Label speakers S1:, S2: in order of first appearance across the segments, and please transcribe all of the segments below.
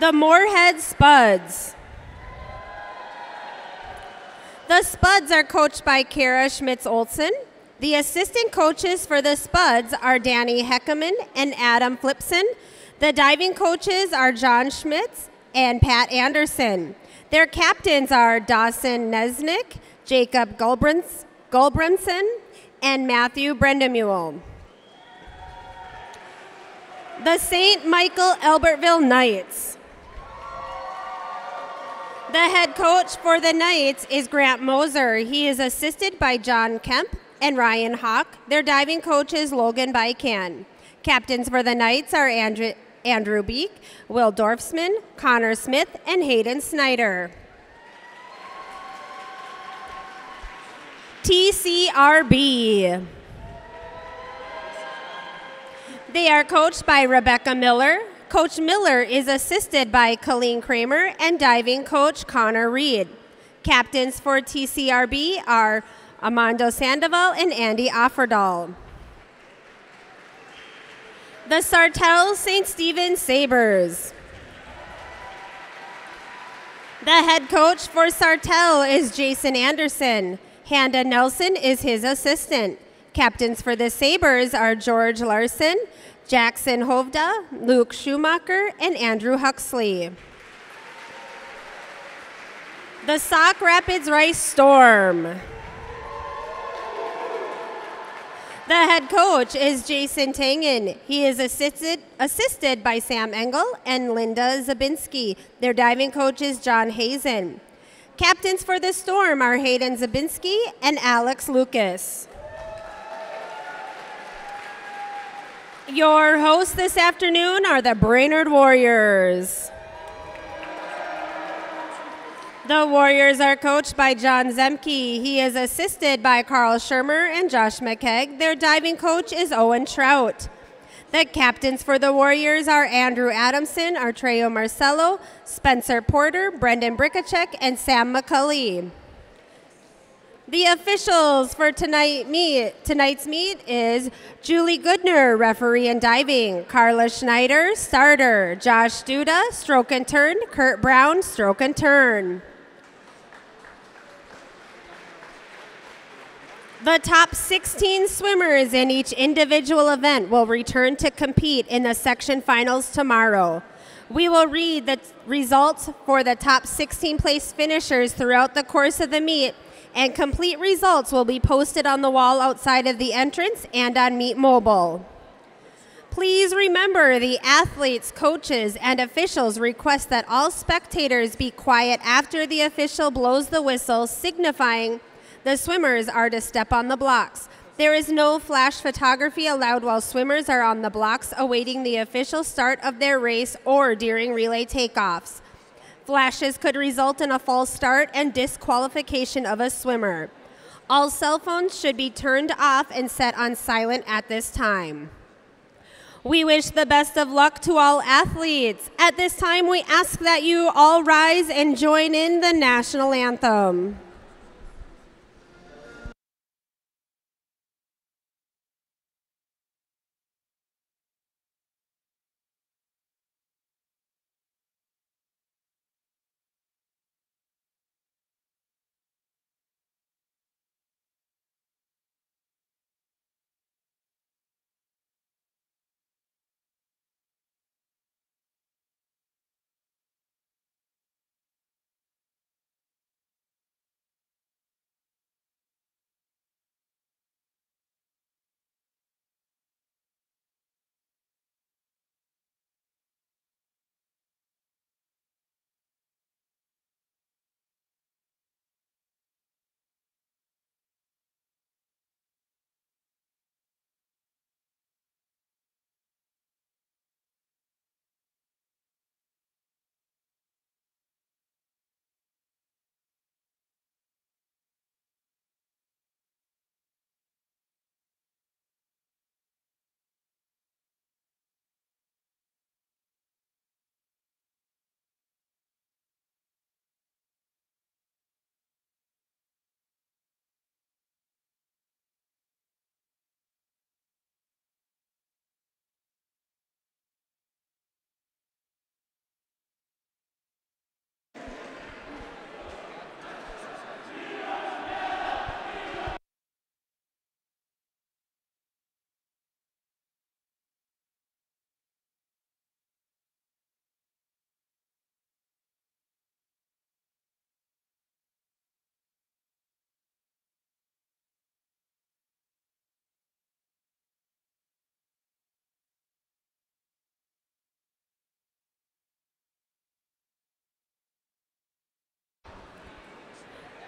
S1: The Moorhead Spuds. The Spuds are coached by Kara Schmitz Olson. The assistant coaches for the Spuds are Danny Heckeman and Adam Flipson. The diving coaches are John Schmitz and Pat Anderson. Their captains are Dawson Nesnick, Jacob Gulbrins, Gulbranson, and Matthew Brendamule. The St. Michael Albertville Knights. The head coach for the Knights is Grant Moser. He is assisted by John Kemp and Ryan Hawk. Their diving coach is Logan Bycan. Captains for the Knights are Andrew, Andrew Beek, Will Dorfsman, Connor Smith, and Hayden Snyder. TCRB. They are coached by Rebecca Miller. Coach Miller is assisted by Colleen Kramer and diving coach Connor Reed. Captains for TCRB are Amando Sandoval and Andy Offerdahl. The Sartell St. Stephen Sabres. The head coach for Sartell is Jason Anderson. Handa Nelson is his assistant. Captains for the Sabres are George Larson, Jackson Hovda, Luke Schumacher, and Andrew Huxley. The Sauk Rapids Rice Storm. The head coach is Jason Tangen. He is assisted, assisted by Sam Engel and Linda Zabinski. Their diving coach is John Hazen. Captains for the Storm are Hayden Zabinski and Alex Lucas. Your hosts this afternoon are the Brainerd Warriors. The Warriors are coached by John Zemke. He is assisted by Carl Shermer and Josh McKegg. Their diving coach is Owen Trout. The captains for the Warriors are Andrew Adamson, Artreo Marcello, Spencer Porter, Brendan Brickachek, and Sam McCulley. The officials for tonight meet, tonight's meet is Julie Goodner, referee in diving, Carla Schneider, starter, Josh Duda, stroke and turn, Kurt Brown, stroke and turn. The top 16 swimmers in each individual event will return to compete in the section finals tomorrow. We will read the results for the top 16 place finishers throughout the course of the meet and complete results will be posted on the wall outside of the entrance and on Meet Mobile. Please remember the athletes, coaches, and officials request that all spectators be quiet after the official blows the whistle, signifying the swimmers are to step on the blocks. There is no flash photography allowed while swimmers are on the blocks awaiting the official start of their race or during relay takeoffs. Flashes could result in a false start and disqualification of a swimmer. All cell phones should be turned off and set on silent at this time. We wish the best of luck to all athletes. At this time, we ask that you all rise and join in the national anthem.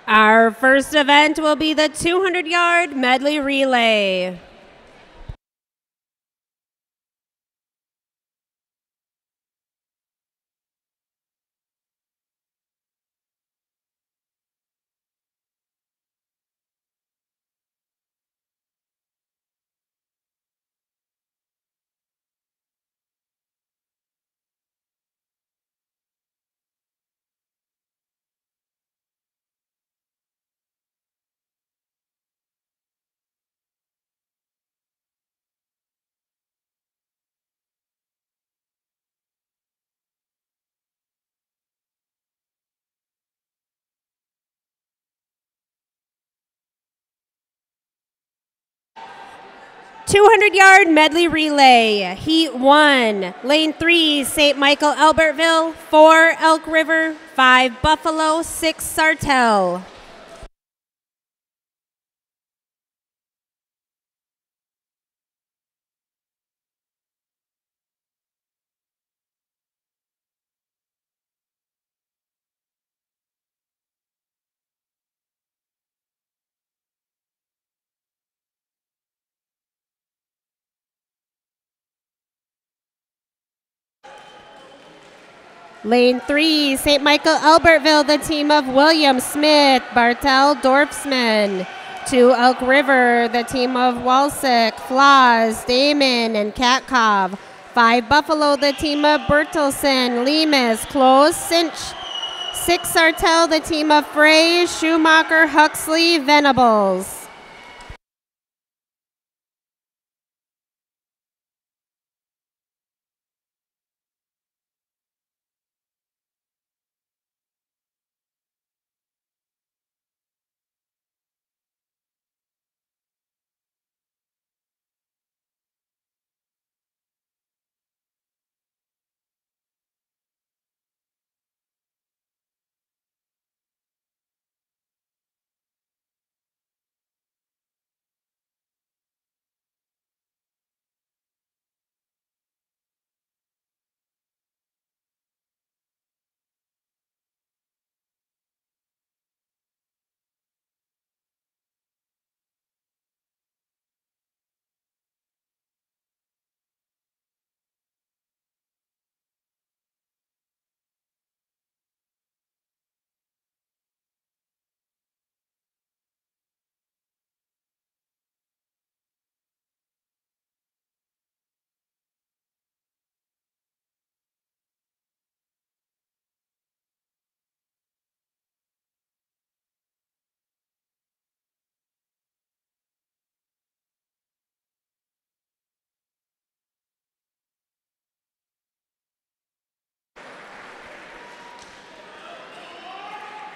S1: Our first event will be the 200 yard medley relay. Two hundred yard medley relay, heat one, lane three, St. Michael Albertville, four Elk River, five Buffalo, six Sartell. Lane three, St. Michael Albertville, the team of William Smith, Bartel Dorfsman. To Elk River, the team of Walsick, Flaws, Damon, and Katkov. Five Buffalo, the team of Bertelson, Lemus, Close, Cinch. Six Sartell, the team of Frey, Schumacher, Huxley, Venables.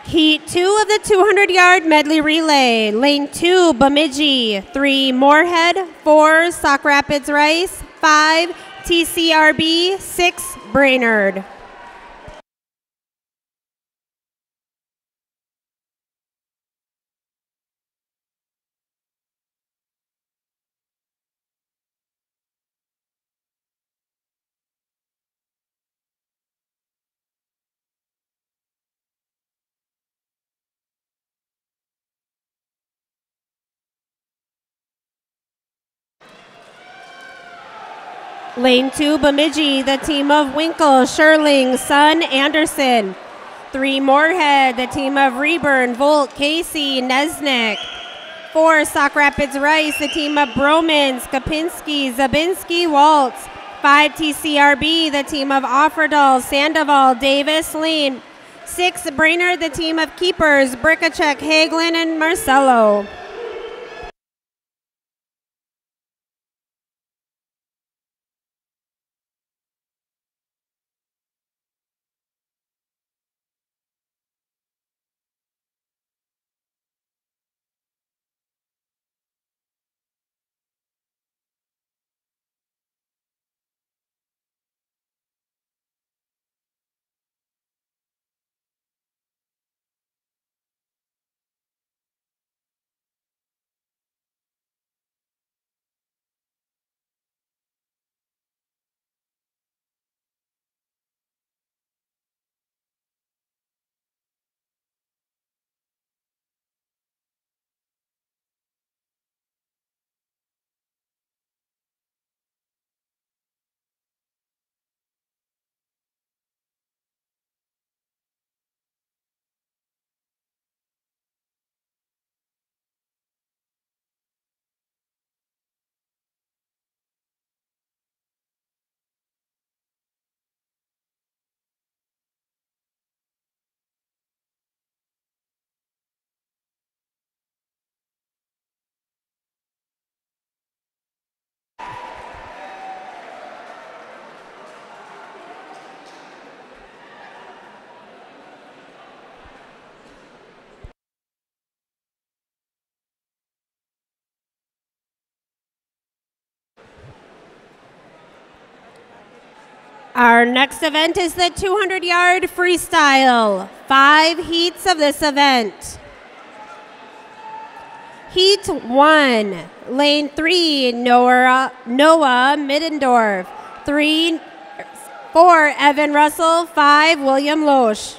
S1: Heat two of the 200 yard medley relay. Lane two, Bemidji. Three, Moorhead. Four, Sauk Rapids Rice. Five, TCRB. Six, Brainerd. Lane two, Bemidji, the team of Winkle, Sherling, Sun, Anderson. Three, Moorhead, the team of Reburn, Volt, Casey, Nesnick. Four, Sauk Rapids Rice, the team of Bromans, Kapinski, Zabinski, Waltz. Five, TCRB, the team of Offerdahl, Sandoval, Davis, Lean. Six, Brainerd, the team of Keepers, Brickachek, Hagelin, and Marcello. Our next event is the 200 yard freestyle. Five heats of this event. Heat one, lane three, Noah, Noah Middendorf. Three, four, Evan Russell. Five, William Loesch.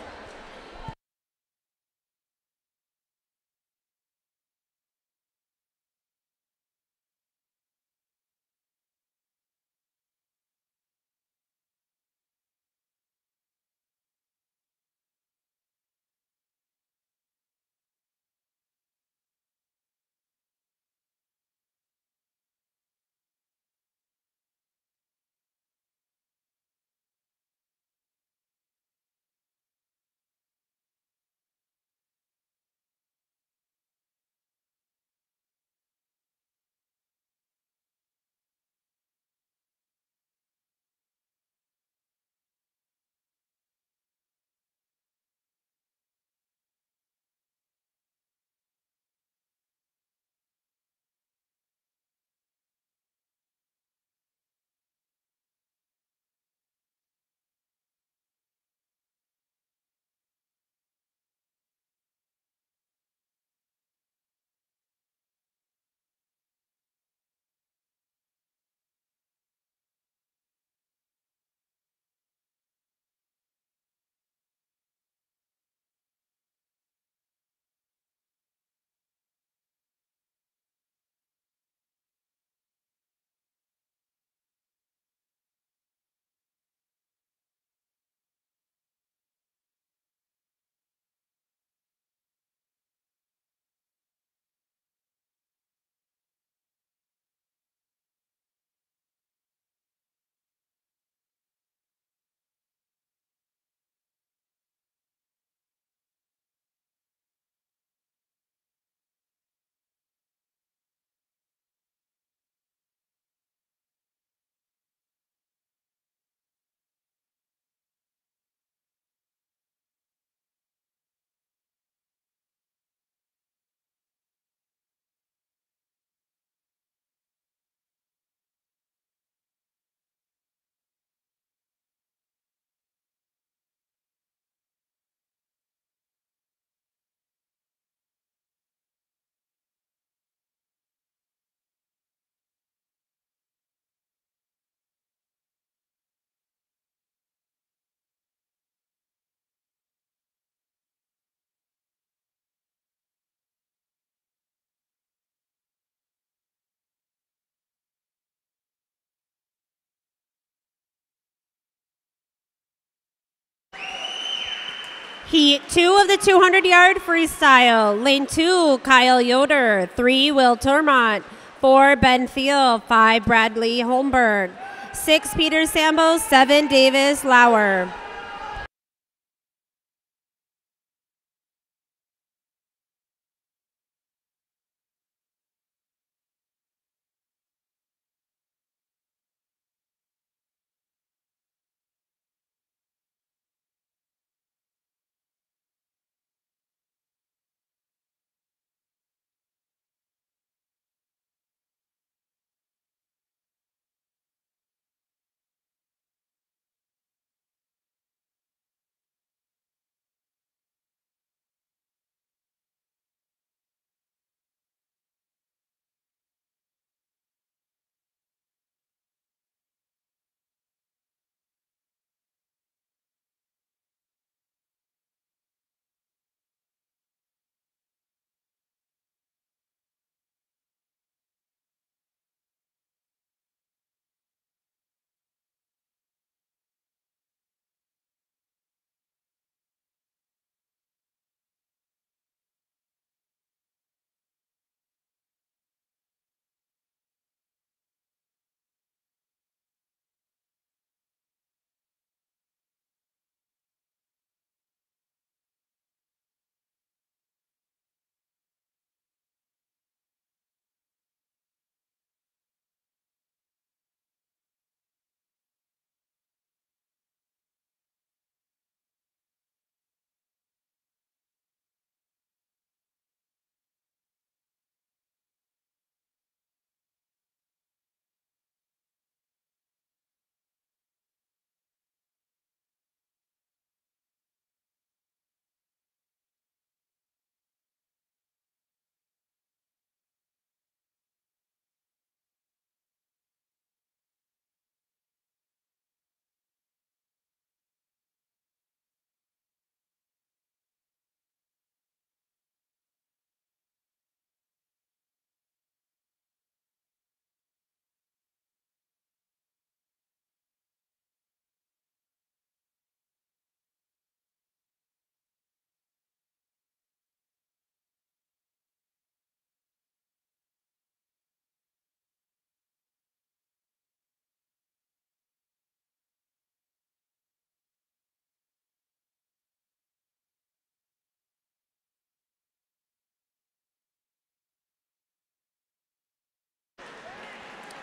S1: Heat two of the 200 yard freestyle. Lane two, Kyle Yoder. Three, Will Turmont. Four, Ben Thiel. Five, Bradley Holmberg. Six, Peter Sambo. Seven, Davis Lauer.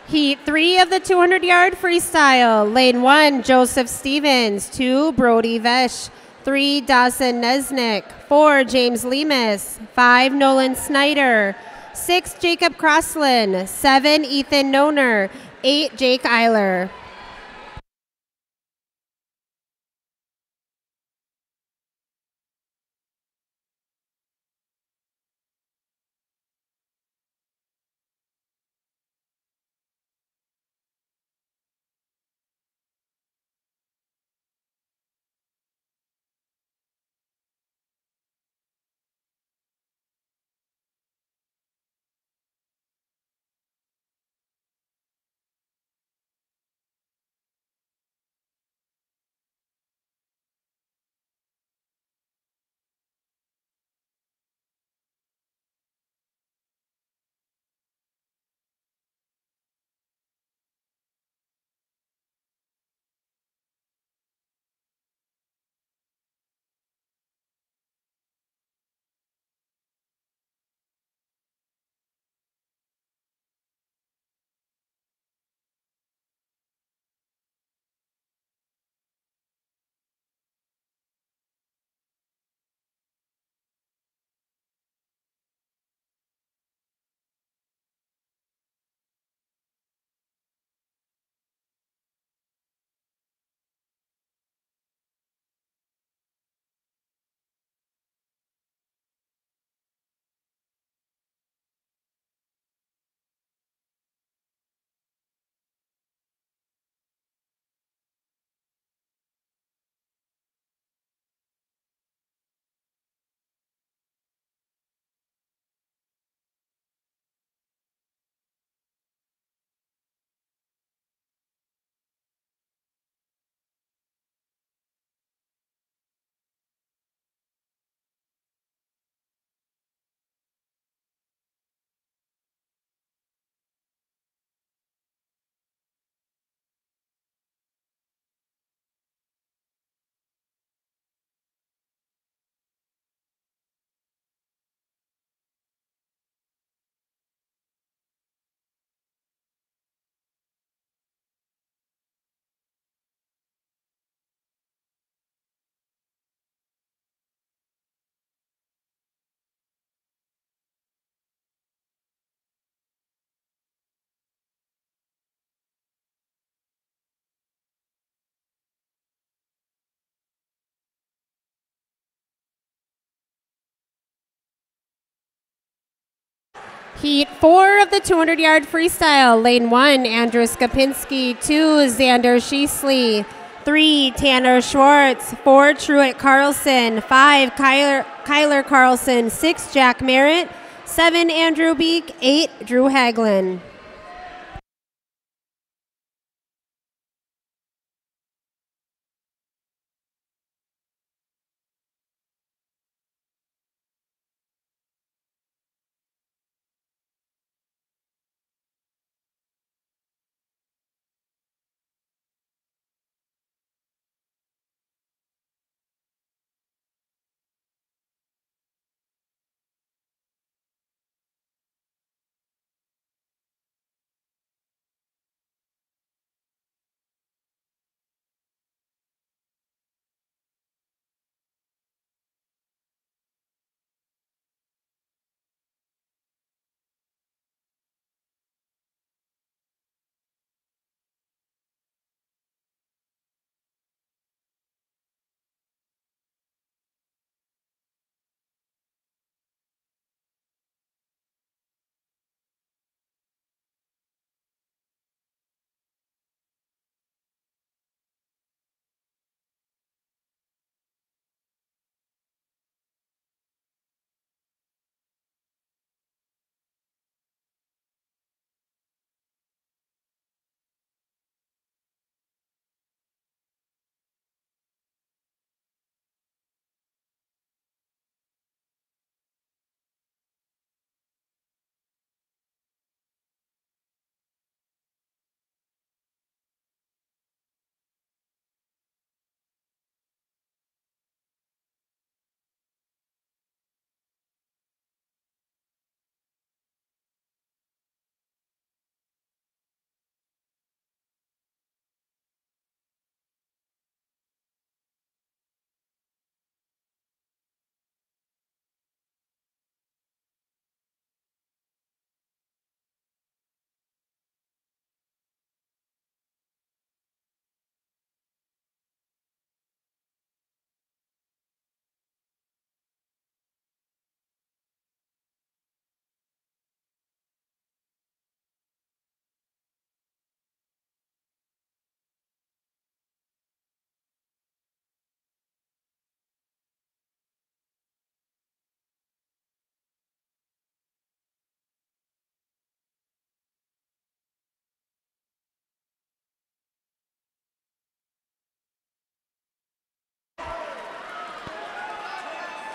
S1: Heat three of the 200 yard freestyle. Lane one, Joseph Stevens. Two, Brody Vesh. Three, Dawson Nesnick. Four, James Lemus. Five, Nolan Snyder. Six, Jacob Crossland. Seven, Ethan Noner. Eight, Jake Eiler. Heat four of the 200 yard freestyle. Lane one, Andrew Skapinski. Two, Xander Sheasley. Three, Tanner Schwartz. Four, Truett Carlson. Five, Kyler, Kyler Carlson. Six, Jack Merritt. Seven, Andrew Beek. Eight, Drew Haglin.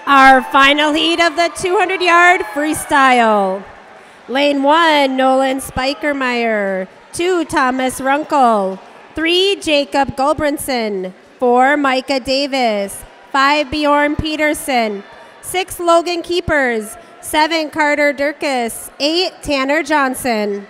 S1: Our final heat of the 200 yard freestyle. Lane one, Nolan Spikermeyer. Two, Thomas Runkle. Three, Jacob Gulbranson. Four, Micah Davis. Five, Bjorn Peterson. Six, Logan Keepers. Seven, Carter Durkis. Eight, Tanner Johnson.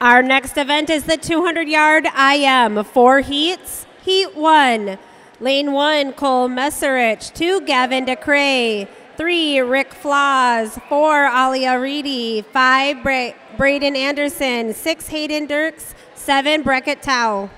S1: Our next event is the 200 yard IM. Four heats. Heat one. Lane one, Cole Messerich. Two, Gavin DeCray. Three, Rick Flaws. Four, Alia Reedy. Five, Bra- Braden Anderson. Six, Hayden Dirks. Seven, Breckett Tao.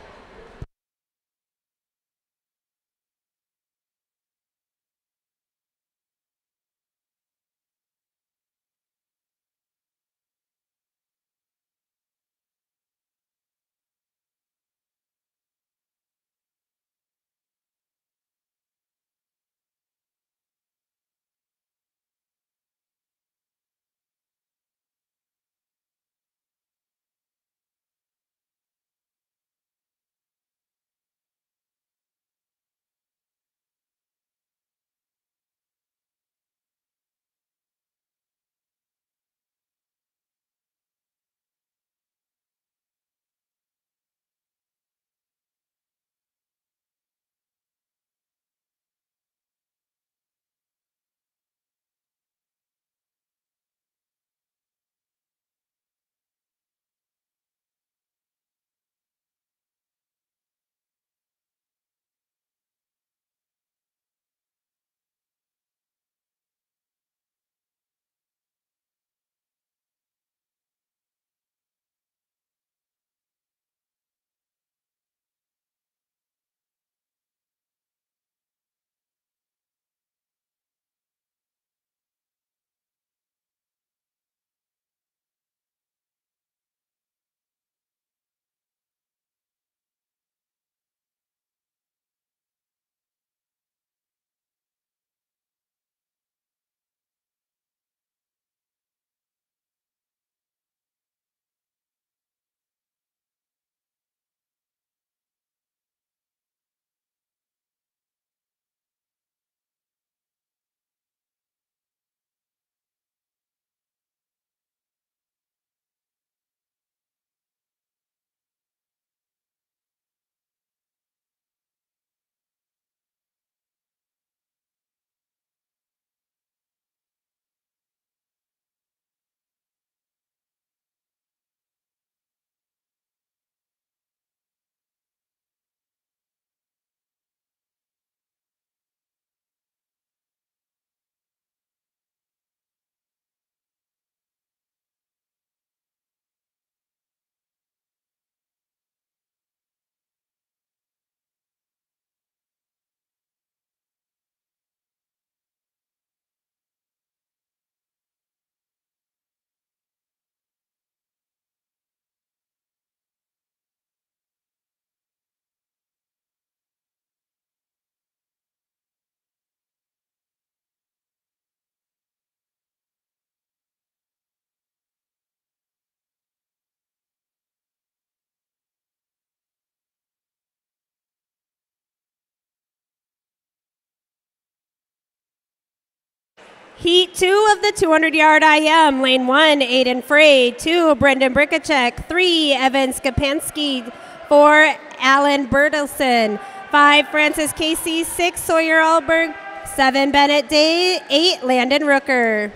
S1: Heat two of the 200 yard IM, lane one, Aiden Frey, two, Brendan Brickachek, three, Evan Skapansky, four, Alan Bertelson, five, Francis Casey, six, Sawyer Alberg, seven, Bennett Day, eight, Landon Rooker.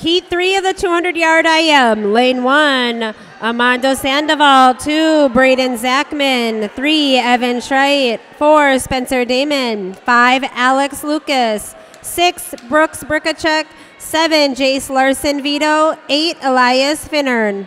S1: Heat three of the 200 yard IM. Lane one, Amando Sandoval. Two, Braden Zachman. Three, Evan Schreit. Four, Spencer Damon. Five, Alex Lucas. Six, Brooks Brickachek. Seven, Jace Larson Vito. Eight, Elias Finnern.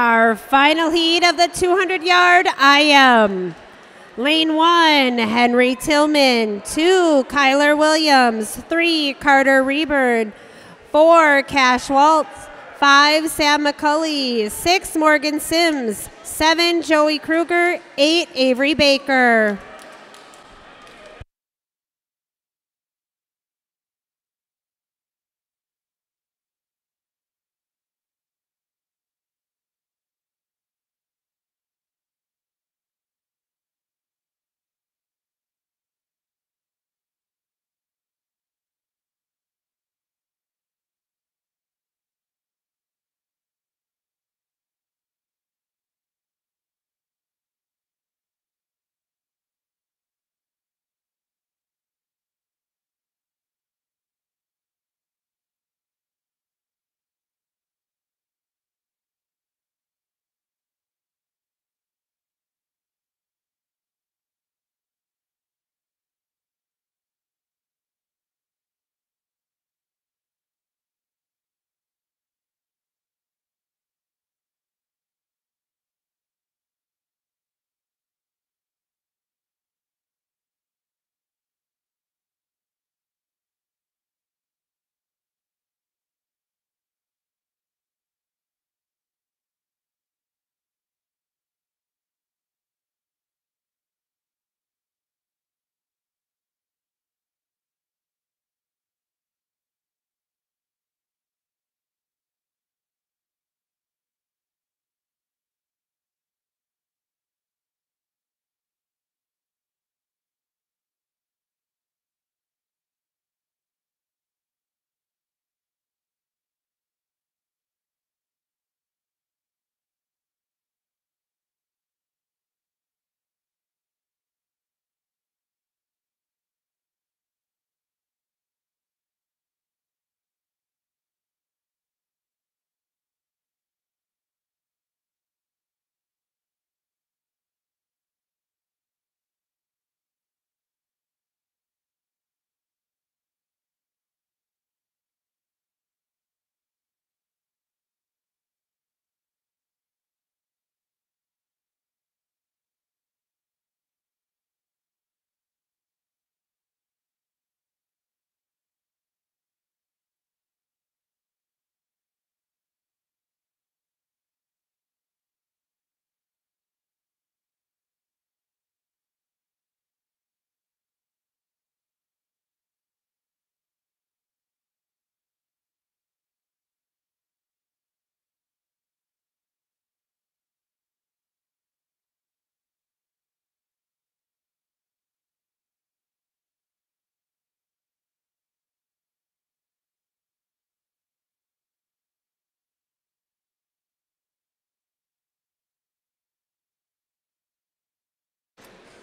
S1: Our final heat of the 200 yard IM. Lane one, Henry Tillman. Two, Kyler Williams. Three, Carter Reburn. Four, Cash Waltz. Five, Sam McCulley. Six, Morgan Sims. Seven, Joey Kruger. Eight, Avery Baker.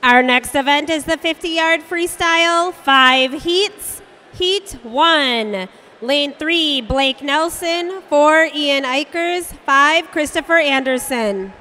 S1: Our next event is the 50 yard freestyle, five heats. Heat one, lane three, Blake Nelson. Four, Ian Eichers. Five, Christopher Anderson.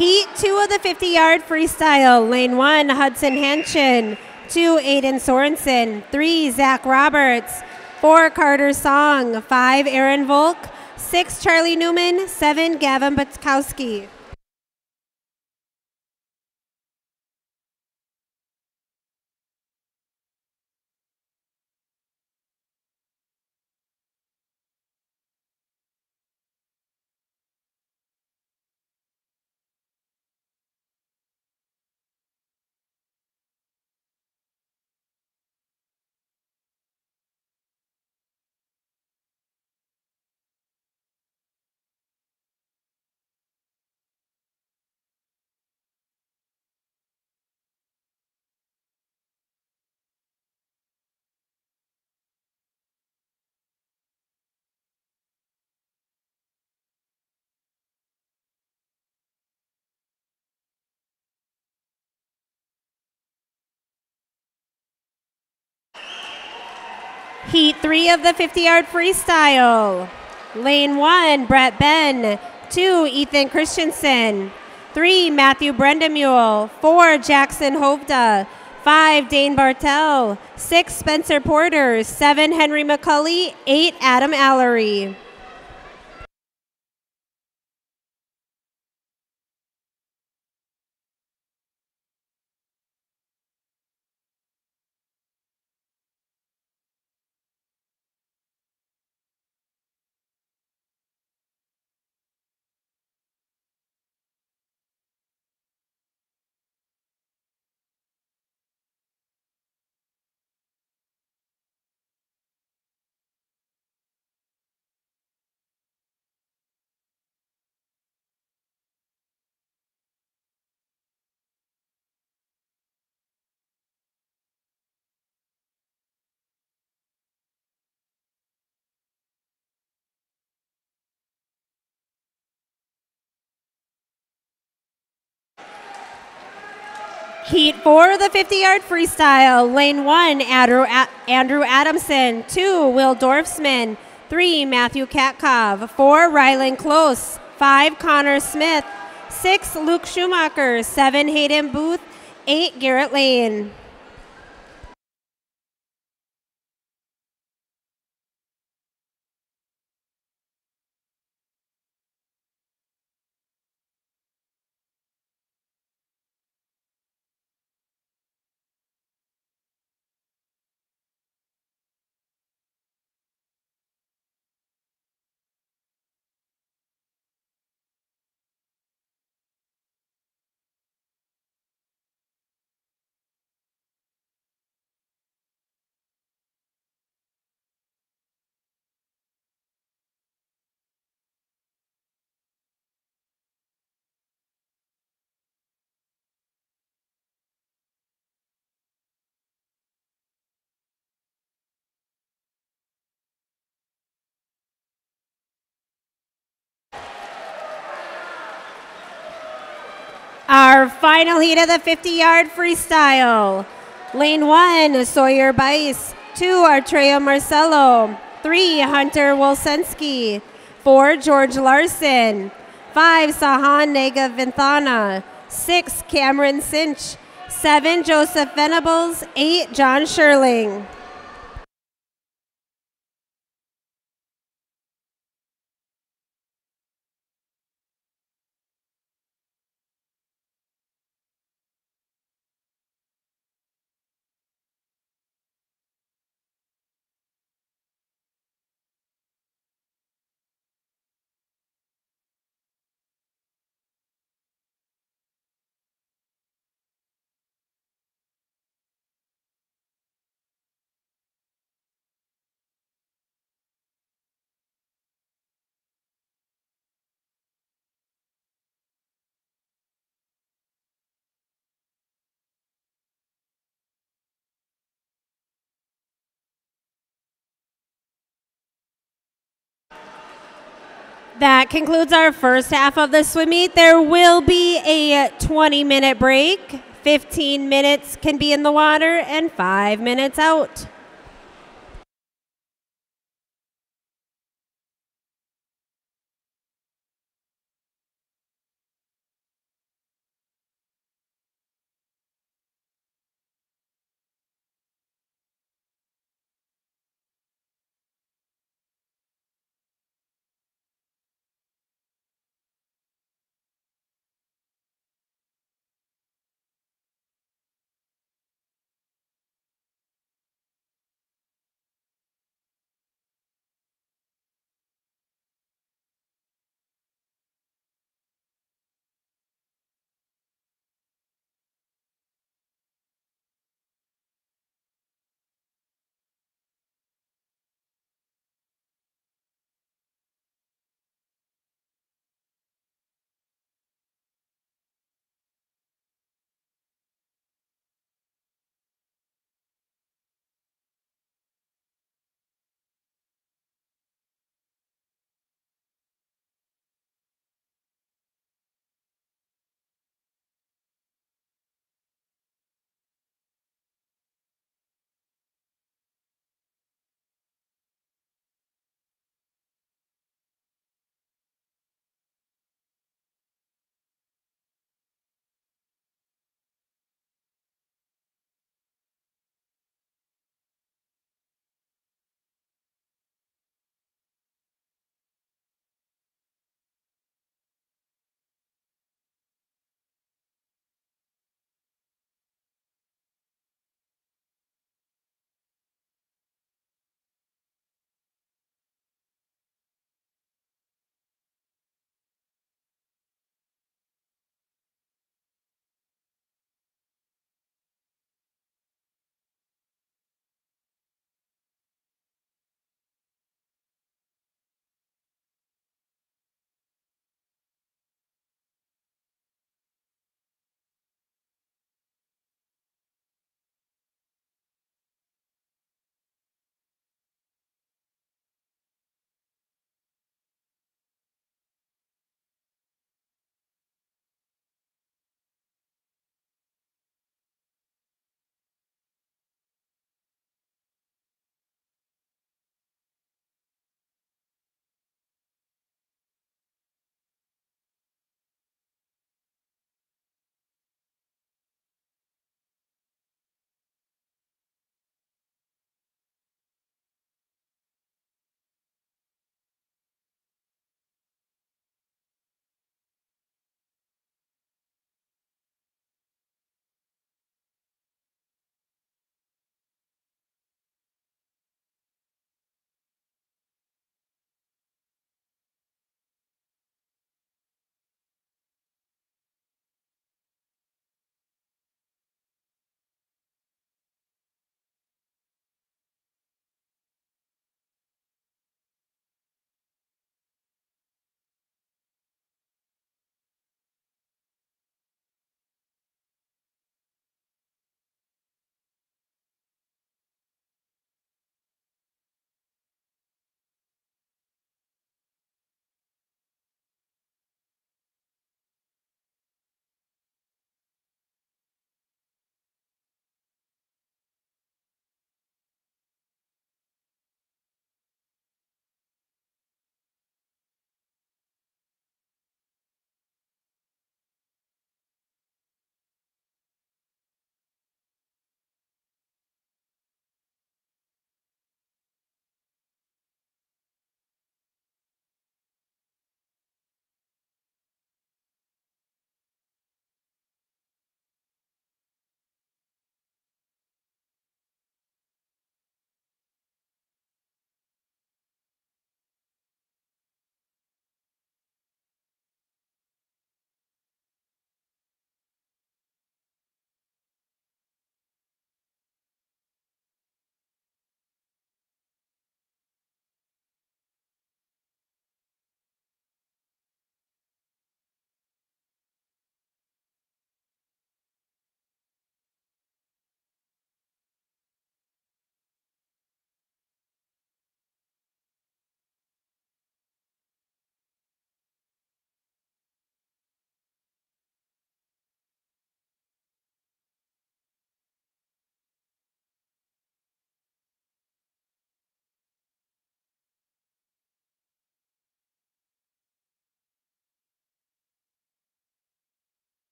S1: Heat two of the 50 yard freestyle. Lane one, Hudson Henshin. Two, Aiden Sorensen. Three, Zach Roberts. Four, Carter Song. Five, Aaron Volk. Six, Charlie Newman. Seven, Gavin Butkowski. Heat three of the 50 yard freestyle. Lane one, Brett Ben. Two, Ethan Christensen. Three, Matthew Brendamule. Four, Jackson Hovda. Five, Dane Bartel. Six, Spencer Porter. Seven, Henry McCully. Eight, Adam Allery. Heat four of the 50 yard freestyle. Lane one, Andrew, Andrew Adamson. Two, Will Dorfsman. Three, Matthew Katkov. Four, Rylan Close. Five, Connor Smith. Six, Luke Schumacher. Seven, Hayden Booth. Eight, Garrett Lane. Our final heat of the 50 yard freestyle. Lane one, Sawyer Bice. Two, Artreo Marcelo. Three, Hunter Wolsensky. Four, George Larson. Five, Sahan Nega Vinthana. Six, Cameron Cinch. Seven, Joseph Venables. Eight, John Sherling. That concludes our first half of the swim meet. There will be a 20 minute break. 15 minutes can be in the water and five minutes out.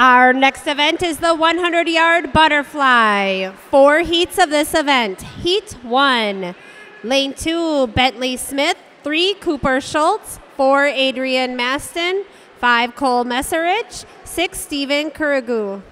S1: Our next event is the 100 yard butterfly. Four heats of this event. Heat one, lane two, Bentley Smith. Three, Cooper Schultz. Four, Adrian Maston. Five, Cole Messerich. Six, Stephen Kurigu.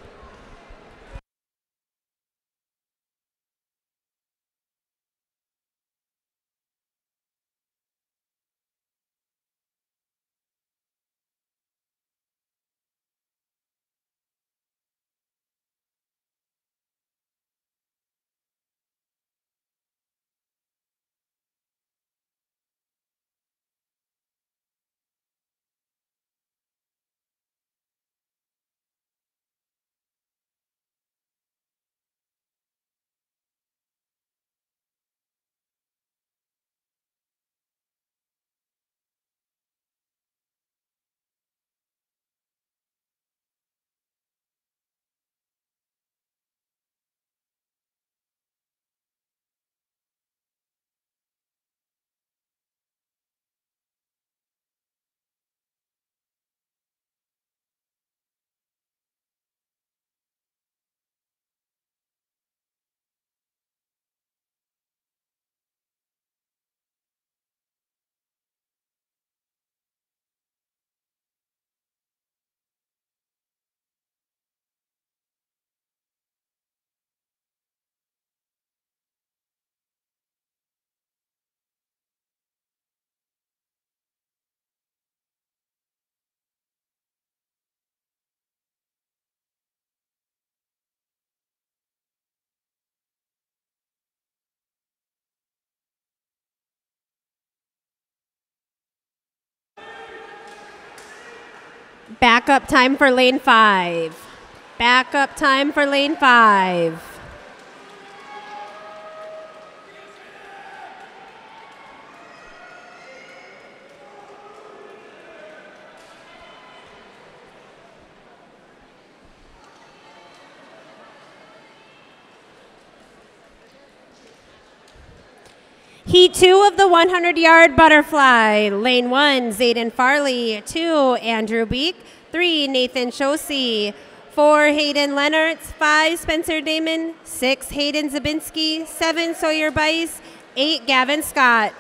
S1: Backup time for lane five. Backup time for lane five. Two of the 100 yard butterfly. Lane one, Zayden Farley. Two, Andrew Beek. Three, Nathan Shosi. Four, Hayden Leonards. Five, Spencer Damon. Six, Hayden Zabinski. Seven, Sawyer Bice. Eight, Gavin Scott.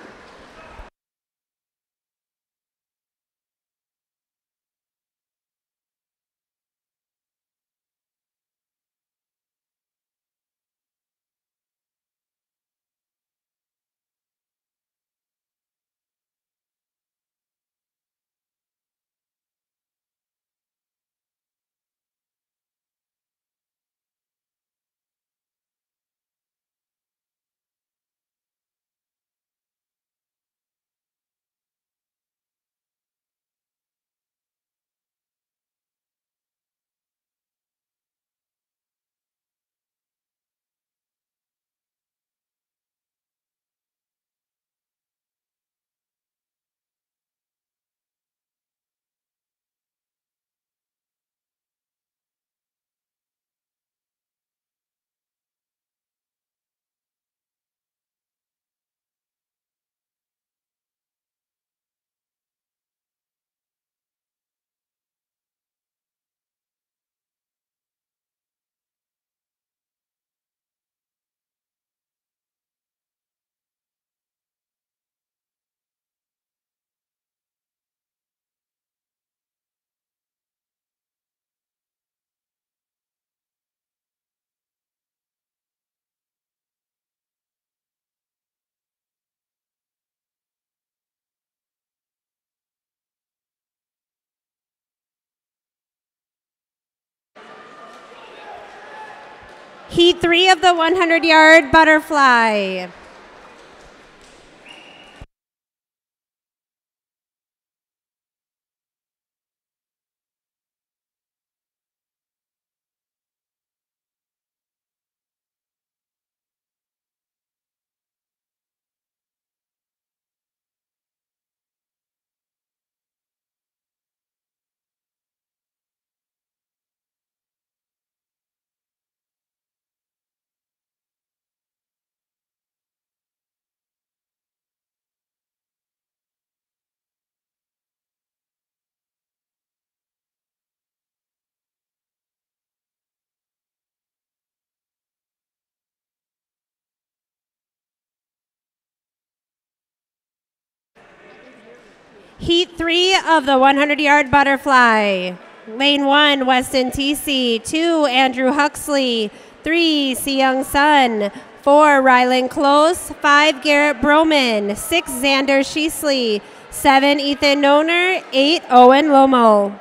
S1: Heat three of the 100 yard butterfly. Heat three of the 100 yard butterfly. Lane one, Weston TC. Two, Andrew Huxley. Three, Young Sun. Four, Rylan Close. Five, Garrett Broman. Six, Xander Sheasley. Seven, Ethan Noner. Eight, Owen Lomo.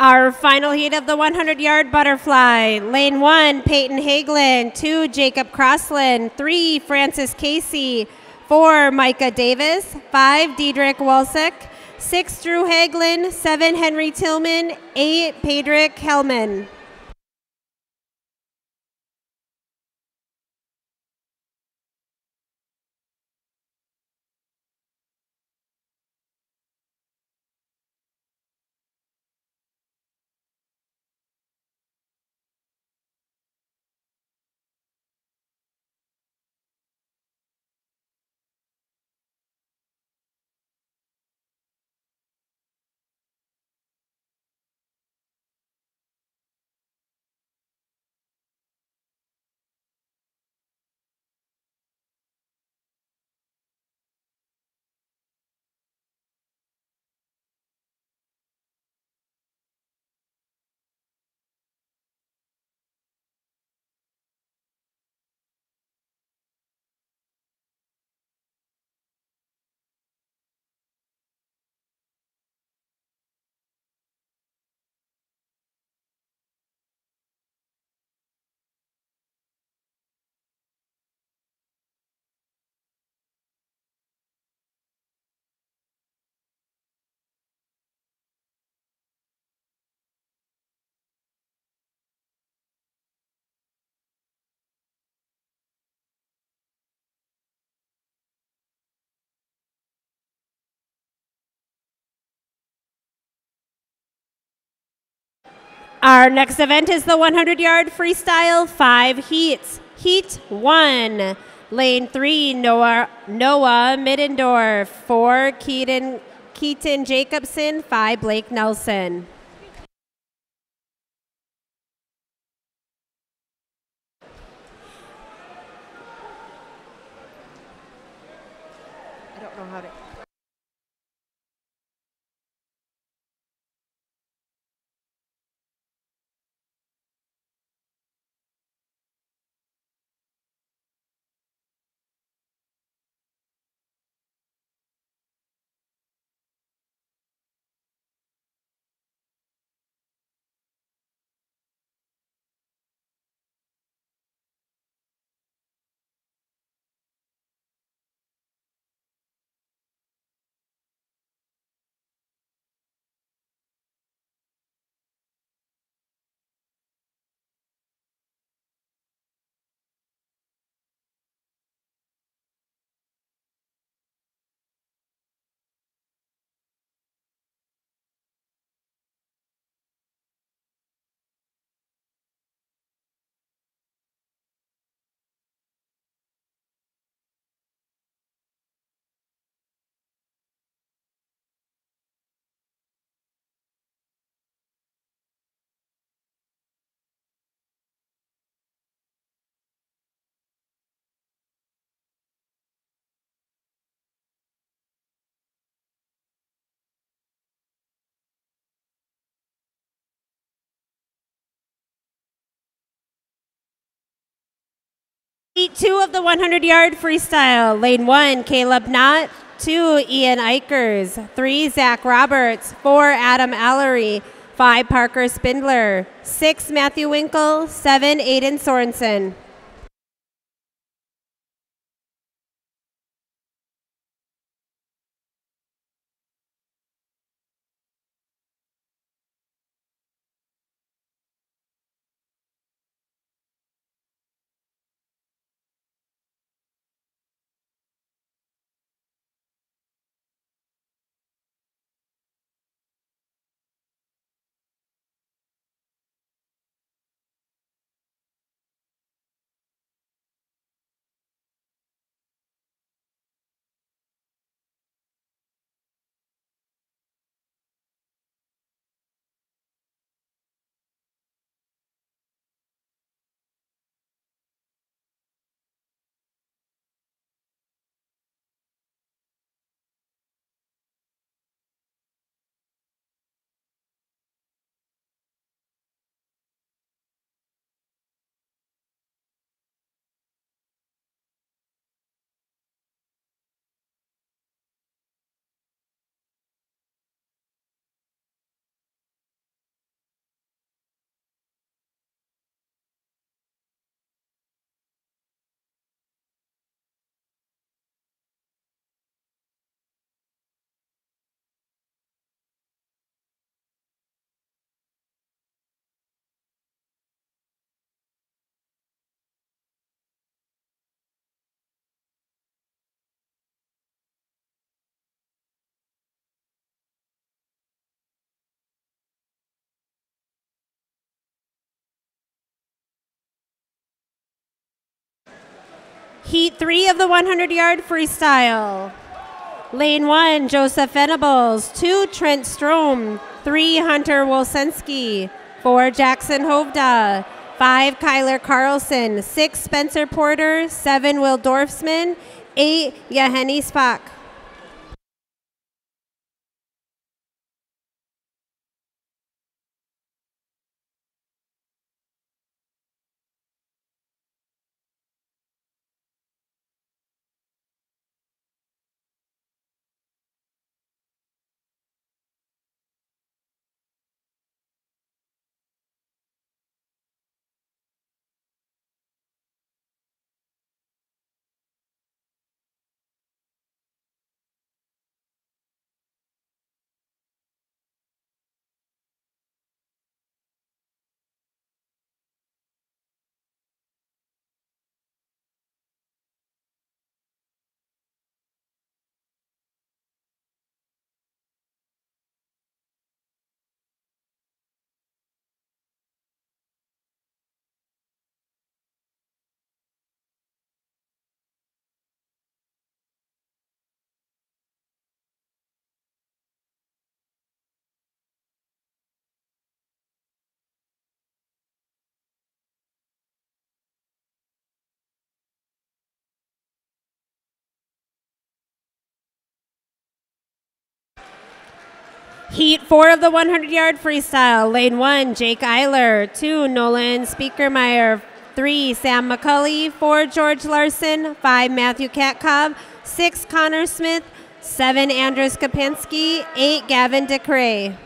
S1: Our final heat of the 100 yard butterfly. Lane one, Peyton Hagelin. Two, Jacob Crossland. Three, Francis Casey. Four, Micah Davis. Five, Diedrich Walsick. Six, Drew Hagelin. Seven, Henry Tillman. Eight, Pedrick Hellman. Our next event is the 100 yard freestyle five heats. Heat one, lane three, Noah, Noah Middendorf, four, Keaton, Keaton Jacobson, five, Blake Nelson. Heat two of the 100 yard freestyle. Lane one, Caleb Knott. Two, Ian Eichers. Three, Zach Roberts. Four, Adam Allery. Five, Parker Spindler. Six, Matthew Winkle. Seven, Aiden Sorensen. Heat three of the 100 yard freestyle. Lane one, Joseph Venables. Two, Trent Strom. Three, Hunter Wolsensky. Four, Jackson Hovda. Five, Kyler Carlson. Six, Spencer Porter. Seven, Will Dorfsman. Eight, Yaheni Spock. Heat four of the 100 yard freestyle. Lane one, Jake Eiler. Two, Nolan Speakermeyer. Three, Sam McCulley. Four, George Larson. Five, Matthew Katkob. Six, Connor Smith. Seven, Andres Kapinski. Eight, Gavin DeCray.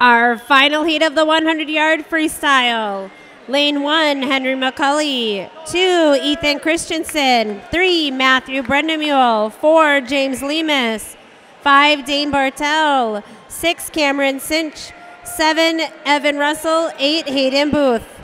S1: Our final heat of the 100 yard freestyle. Lane one, Henry McCulley. Two, Ethan Christensen. Three, Matthew Brendamule. Four, James Lemus. Five, Dane Bartel. Six, Cameron Cinch. Seven, Evan Russell. Eight, Hayden Booth.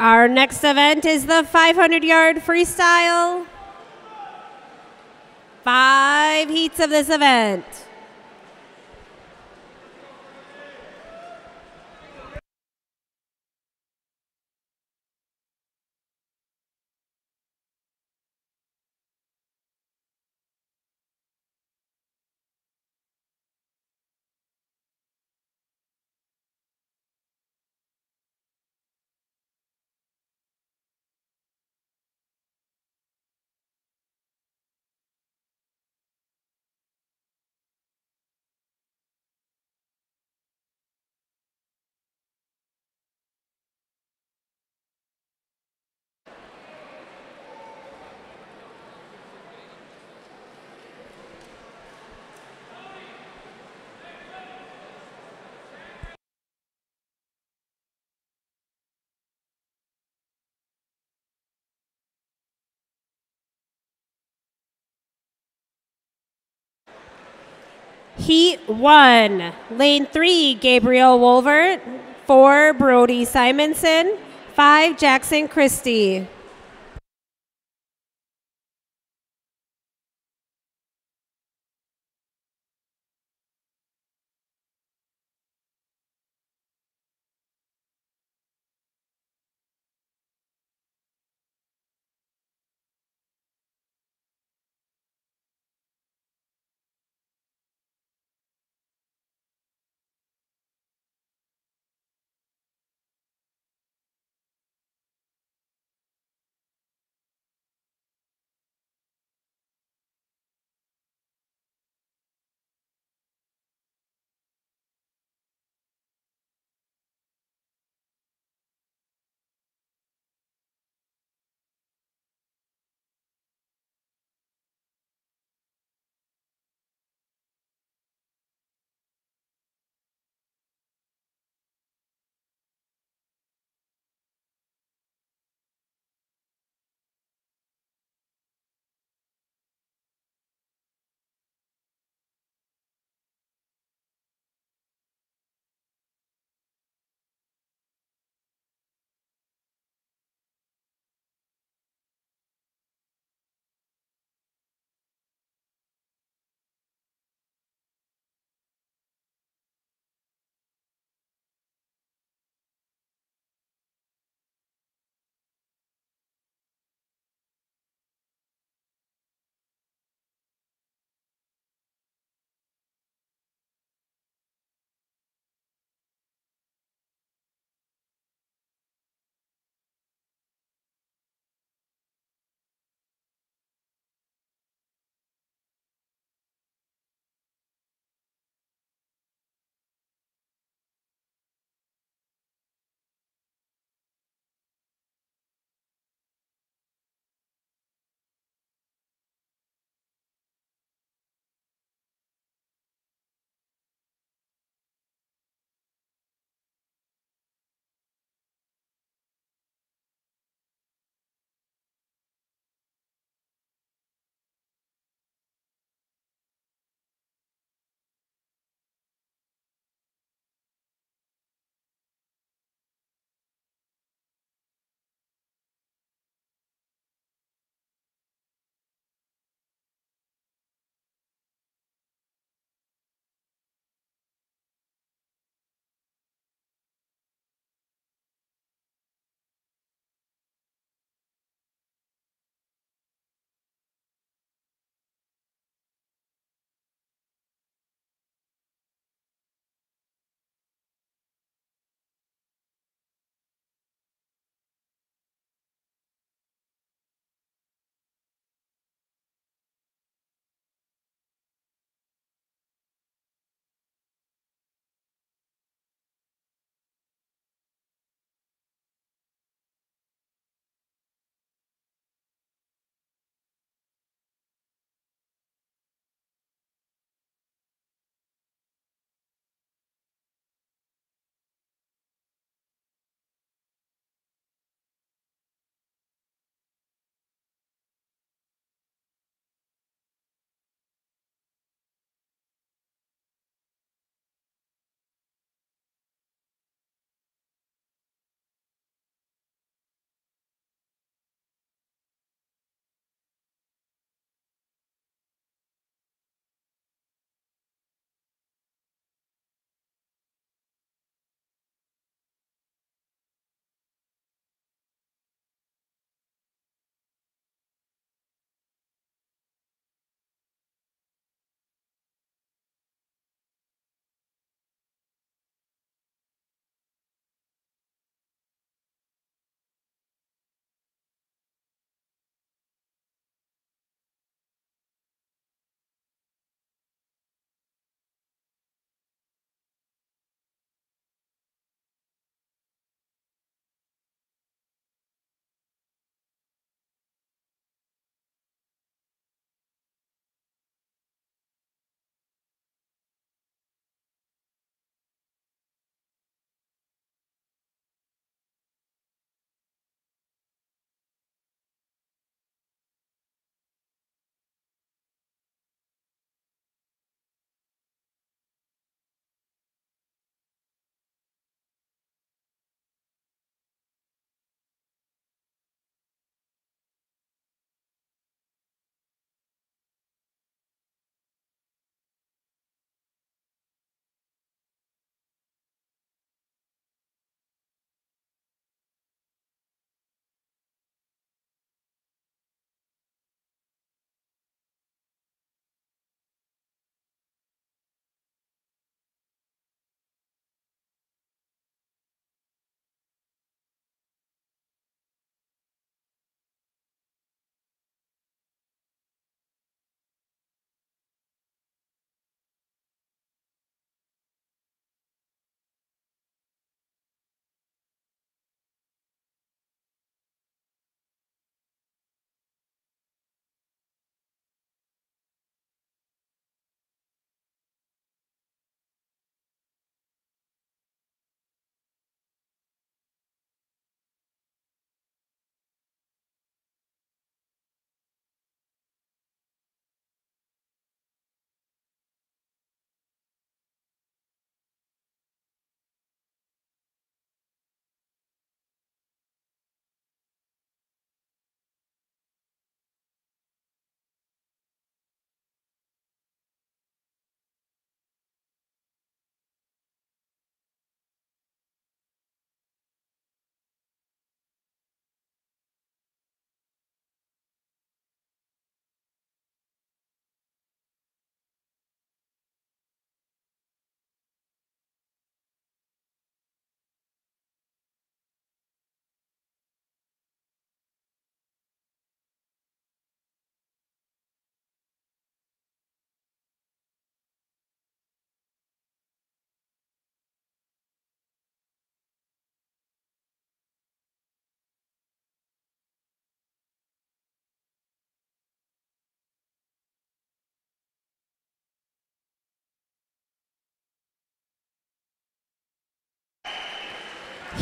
S1: Our next event is the 500 yard freestyle. Five heats of this event. Heat one, lane three, Gabriel Wolvert. Four, Brody Simonson. Five, Jackson Christie.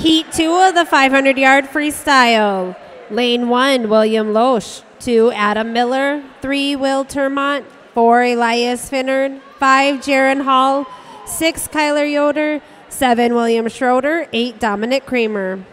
S1: Heat two of the 500 yard freestyle. Lane one, William Loesch. Two, Adam Miller. Three, Will Termont. Four, Elias Finnard. Five, Jaron Hall. Six, Kyler Yoder. Seven, William Schroeder. Eight, Dominic Kramer.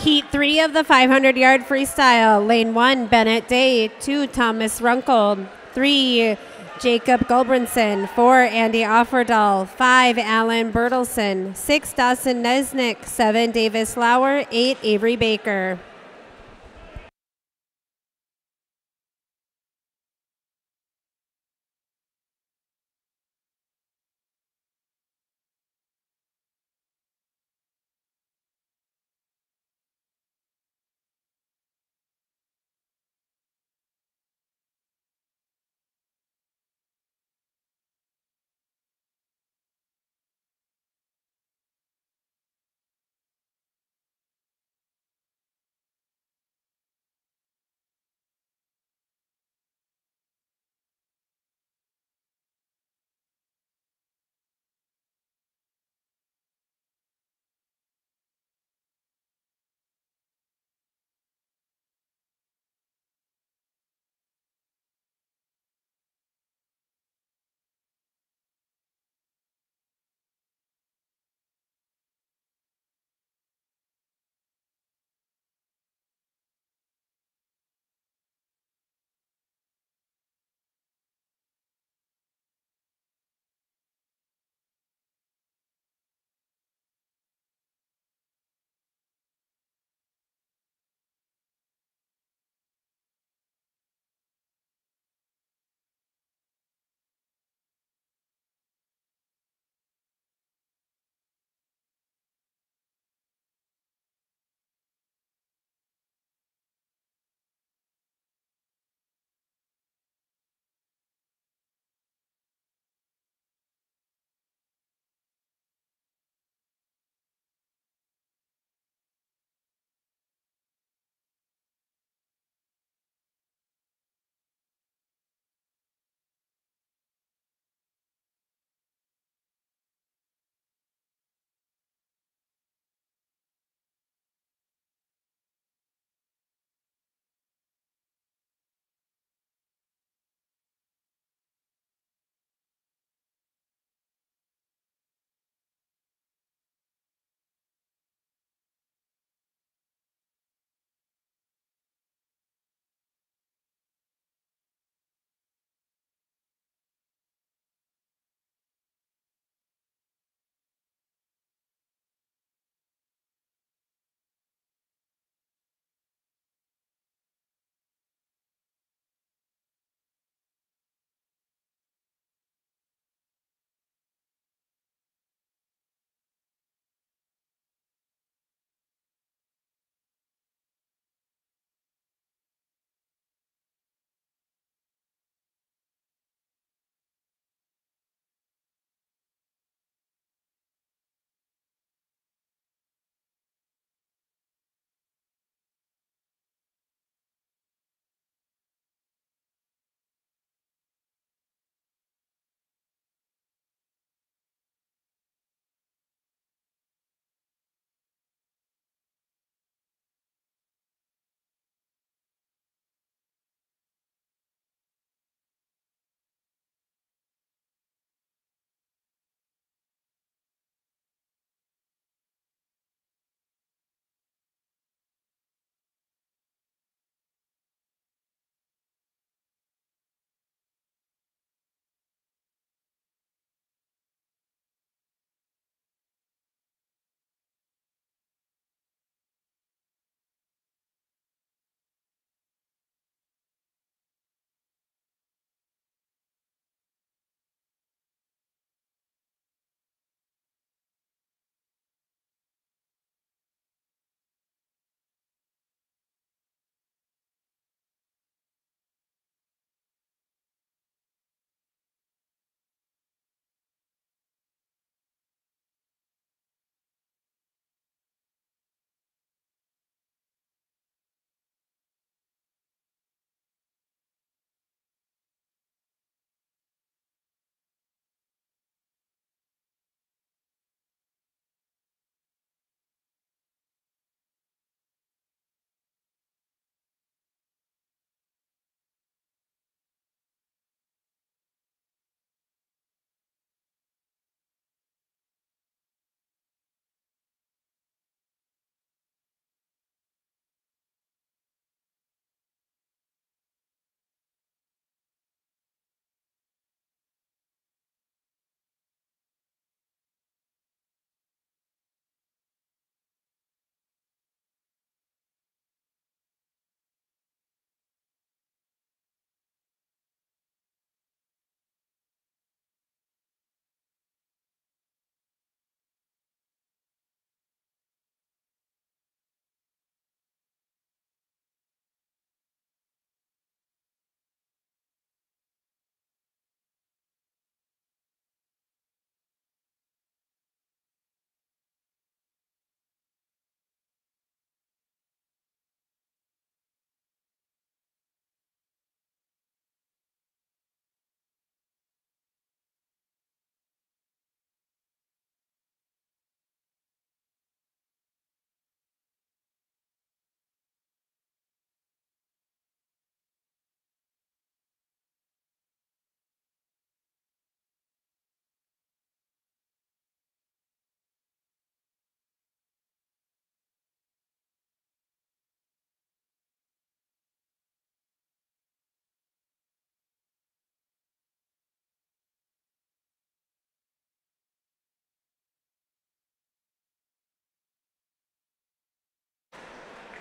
S1: Heat three of the 500 yard freestyle. Lane one, Bennett Day. Two, Thomas Runkel. Three, Jacob Gulbranson. Four, Andy Offerdahl. Five, Alan Bertelson. Six, Dawson Nesnick. Seven, Davis Lauer. Eight, Avery Baker.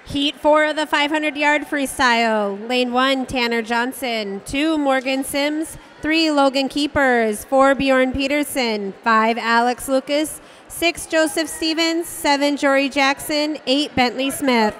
S1: Heat four of the 500 yard freestyle. Lane one, Tanner Johnson. Two, Morgan Sims. Three, Logan Keepers. Four, Bjorn Peterson. Five, Alex Lucas. Six, Joseph Stevens. Seven, Jory Jackson. Eight, Bentley Smith.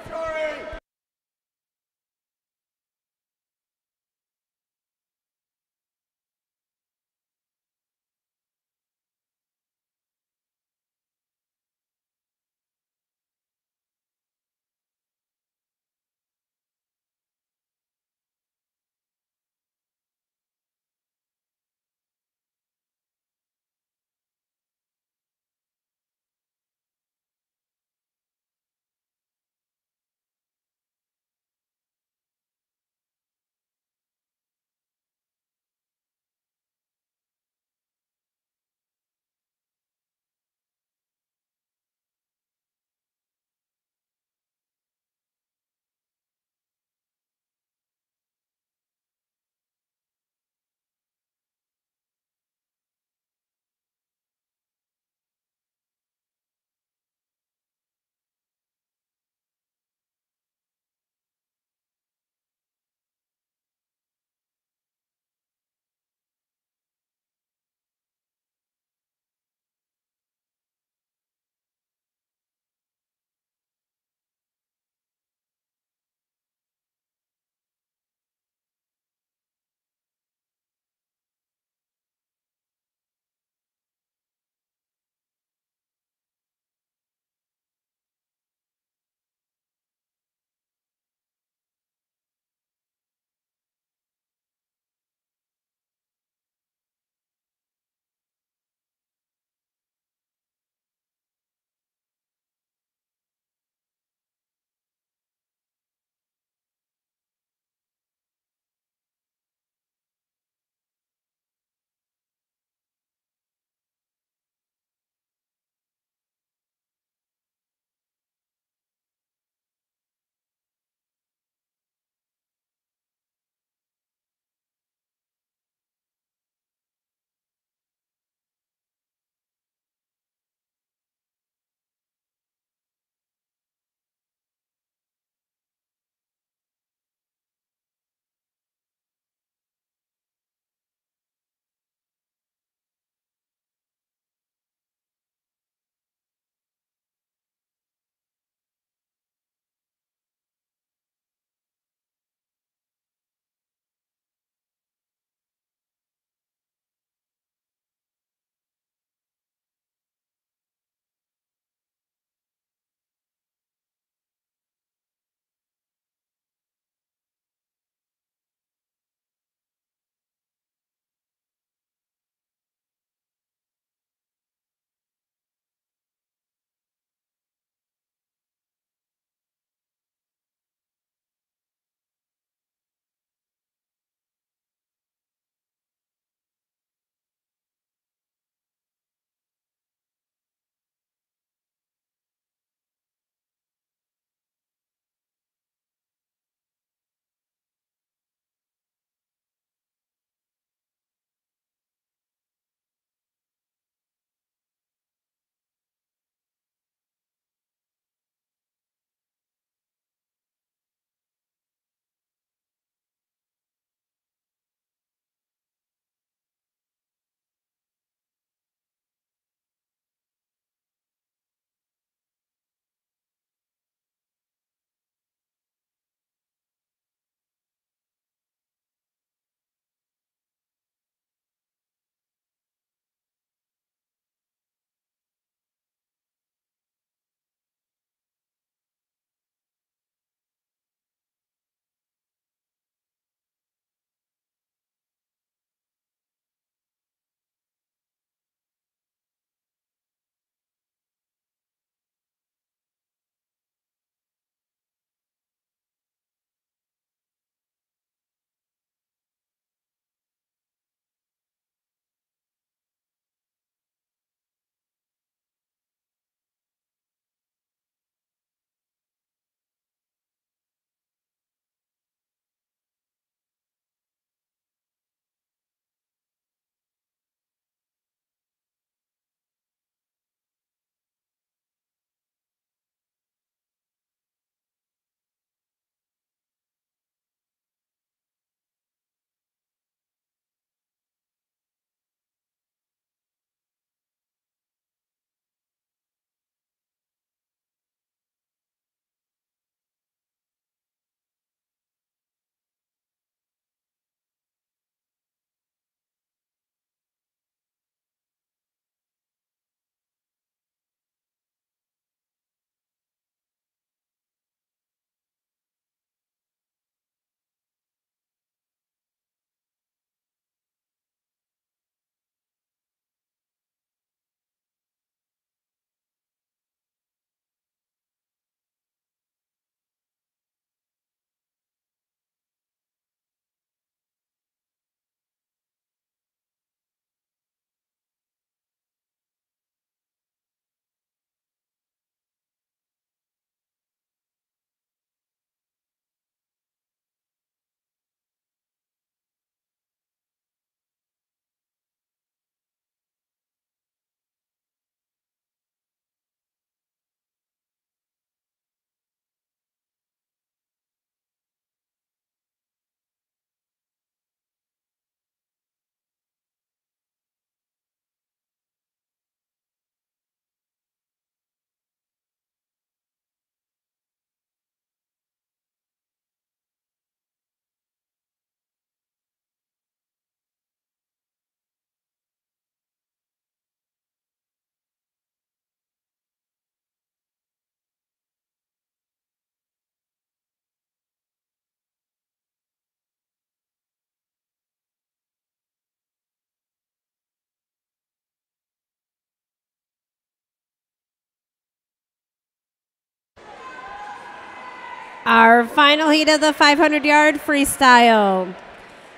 S1: Our final heat of the 500 yard freestyle.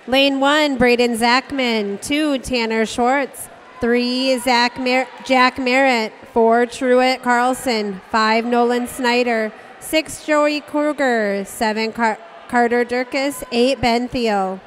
S1: Lane one, Braden Zachman. Two, Tanner Schwartz. Three, Zach Mer- Jack Merritt. Four, Truett Carlson. Five, Nolan Snyder. Six, Joey Kruger. Seven, Car- Carter Durkis. Eight, Ben Theo.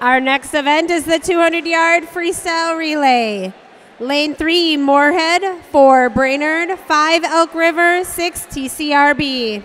S1: Our next event is the 200 yard freestyle relay. Lane 3, Moorhead, 4, Brainerd, 5, Elk River, 6, TCRB.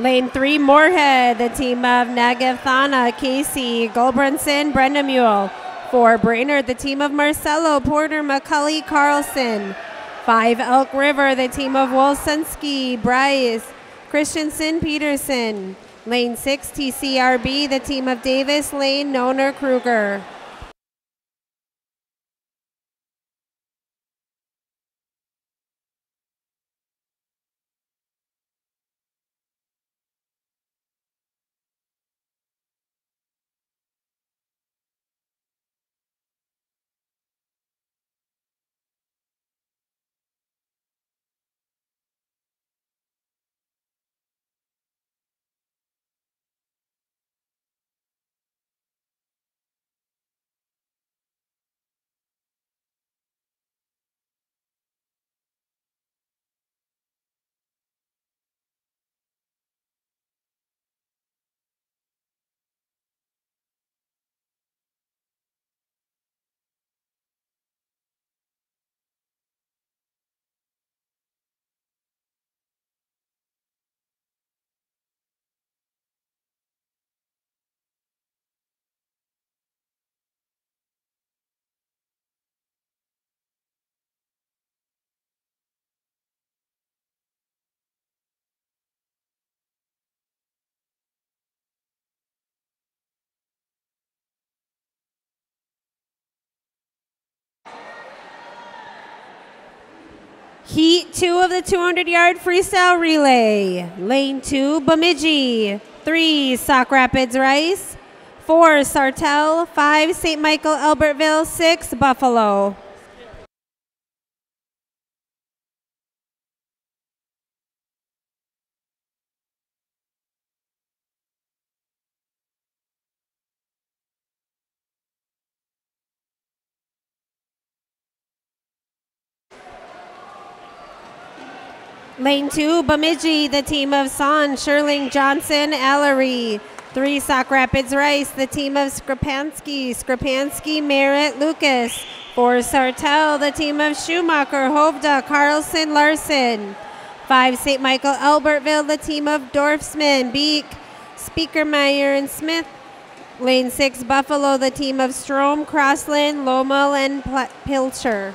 S1: Lane three, Moorhead, the team of Nagathana, Casey, Gulbranson, Brenda Mule. Four, Brainerd, the team of Marcelo, Porter, McCully, Carlson. Five, Elk River, the team of Wolsinski, Bryce, Christensen, Peterson. Lane six, TCRB, the team of Davis, Lane, Noner, Kruger. Heat two of the 200 yard freestyle relay. Lane two, Bemidji. Three, Sauk Rapids Rice. Four, Sartell. Five, St. Michael Albertville. Six, Buffalo. Lane two, Bemidji, the team of Son, Sherling, Johnson, Ellery. Three, Sauk Rapids Rice, the team of Skripansky, Skripansky, Merritt, Lucas. Four, Sartell, the team of Schumacher, Hovda, Carlson, Larson. Five, St. Michael, Albertville, the team of Dorfsman, Beek, Speakermeyer, and Smith. Lane six, Buffalo, the team of Strom, Crossland, Lomel, and Pilcher.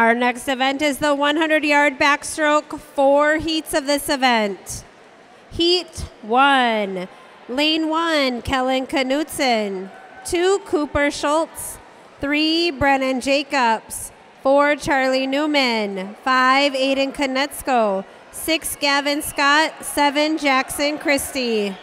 S1: Our next event is the 100 yard backstroke, four heats of this event. Heat one, lane one, Kellen Knutson. Two, Cooper Schultz. Three, Brennan Jacobs. Four, Charlie Newman. Five, Aiden Konetsko. Six, Gavin Scott. Seven, Jackson Christie.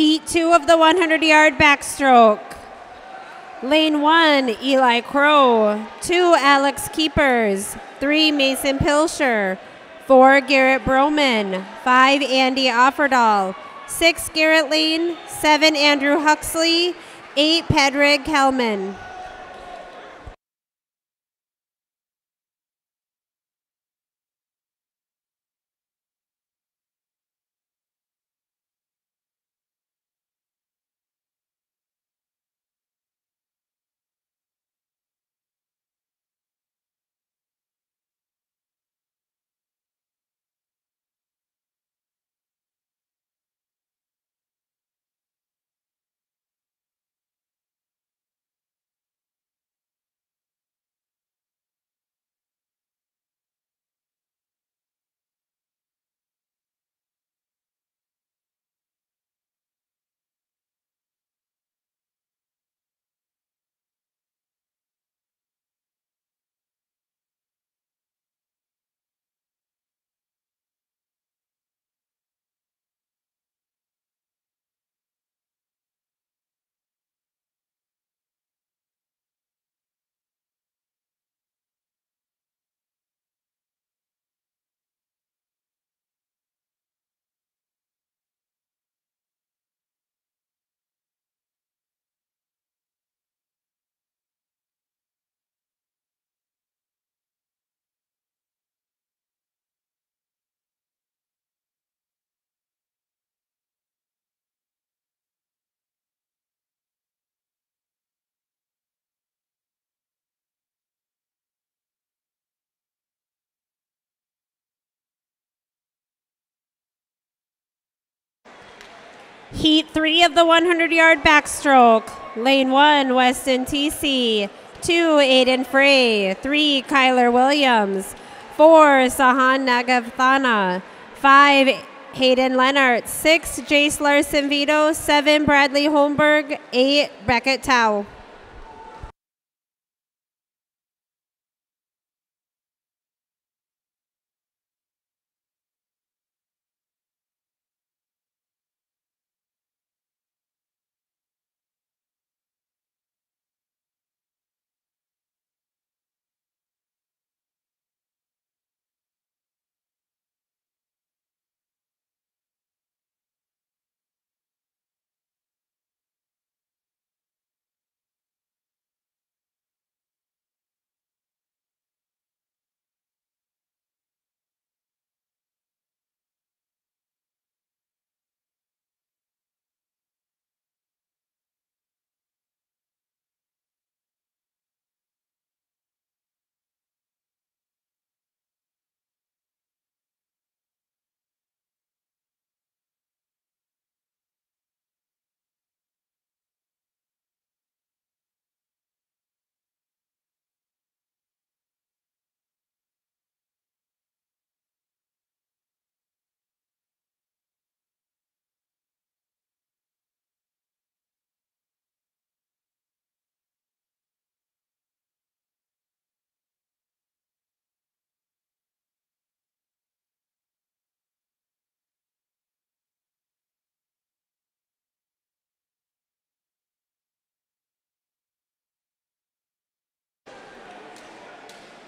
S1: Heat two of the 100 yard backstroke. Lane one, Eli Crow. Two, Alex Keepers. Three, Mason Pilcher. Four, Garrett Broman. Five, Andy Offerdahl. Six, Garrett Lane. Seven, Andrew Huxley. Eight, Pedrig Kelman. Heat three of the 100 yard backstroke. Lane one, Weston TC. Two, Aiden Frey. Three, Kyler Williams. Four, Sahan Nagathana. Five, Hayden Leonard. Six, Jace Larson Vito. Seven, Bradley Holmberg. Eight, Beckett Tao.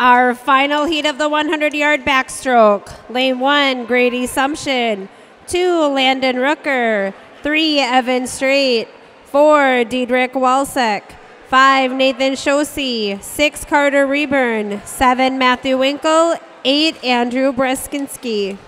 S1: Our final heat of the 100 yard backstroke. Lane one, Grady Sumption. Two, Landon Rooker. Three, Evan Straight. Four, Diedrich Walsek. Five, Nathan Shosey. Six, Carter Reburn. Seven, Matthew Winkle. Eight, Andrew Breskinski.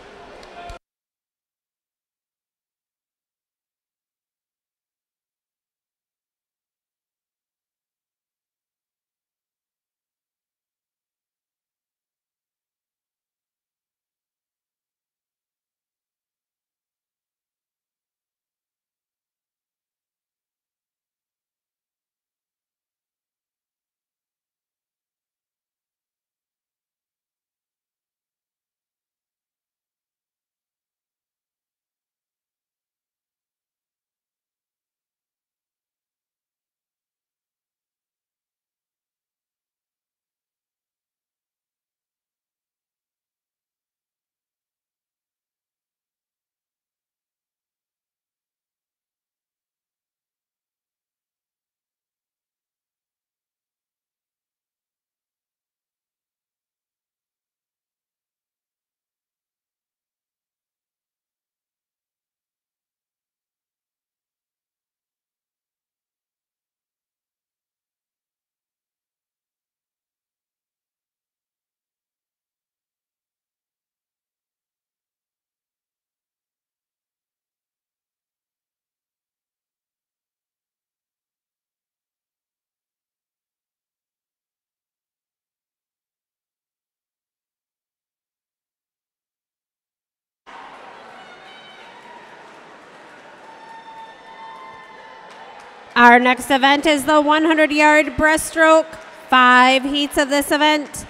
S1: Our next event is the 100 yard breaststroke. Five heats of this event.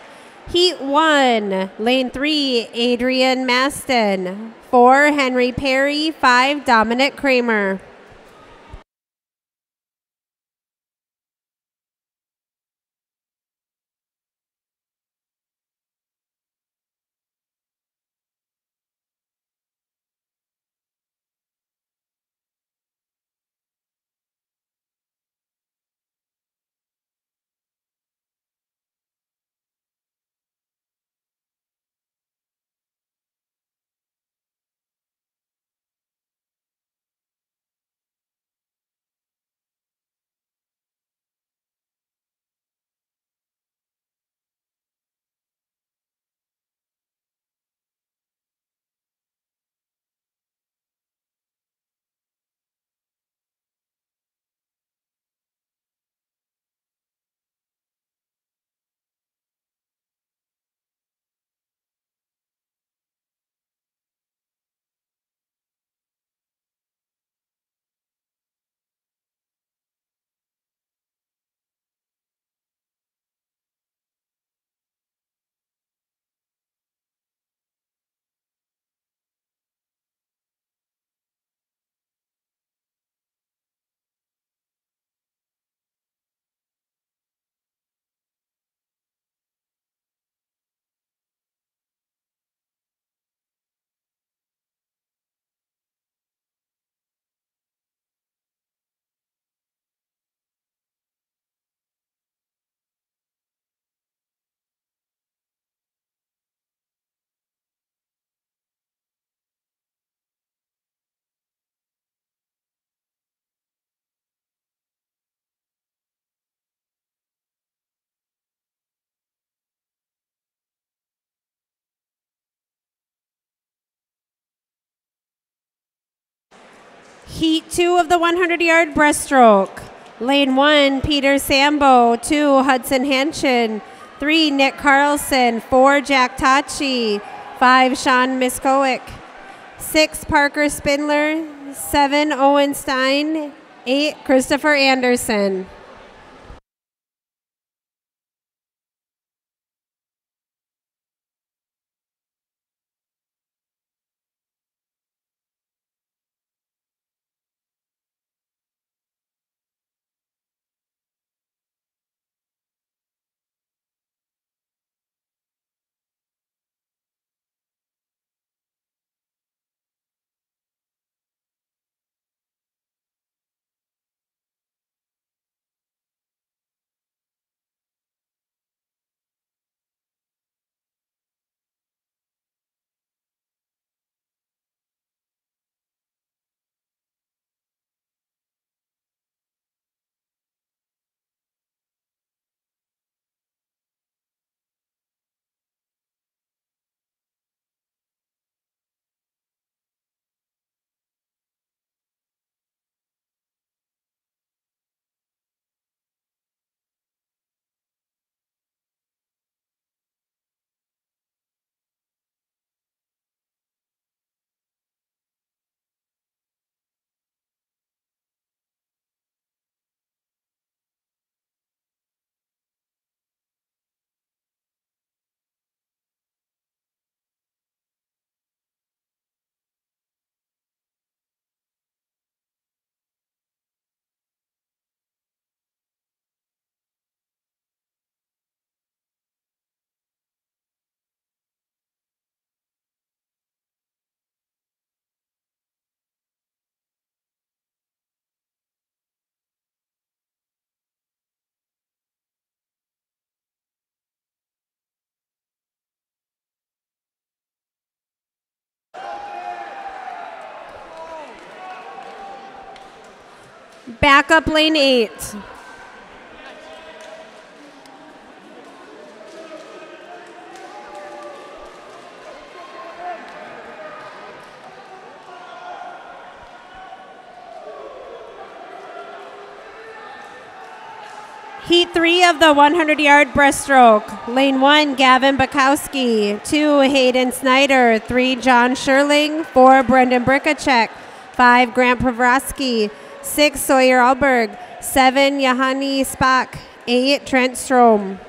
S1: Heat one, lane three, Adrian Maston. Four, Henry Perry. Five, Dominic Kramer. Heat two of the 100 yard breaststroke. Lane one, Peter Sambo. Two, Hudson Hanshin. Three, Nick Carlson. Four, Jack Tachi. Five, Sean Miskowick. Six, Parker Spindler. Seven, Owen Stein. Eight, Christopher Anderson. Backup lane eight. Heat three of the 100 yard breaststroke. Lane one, Gavin Bukowski. Two, Hayden Snyder. Three, John Sherling. Four, Brendan Brickachek. Five, Grant Pravroski. Six, Sawyer Alberg. seven Johanni Spock, eight Trent Strom.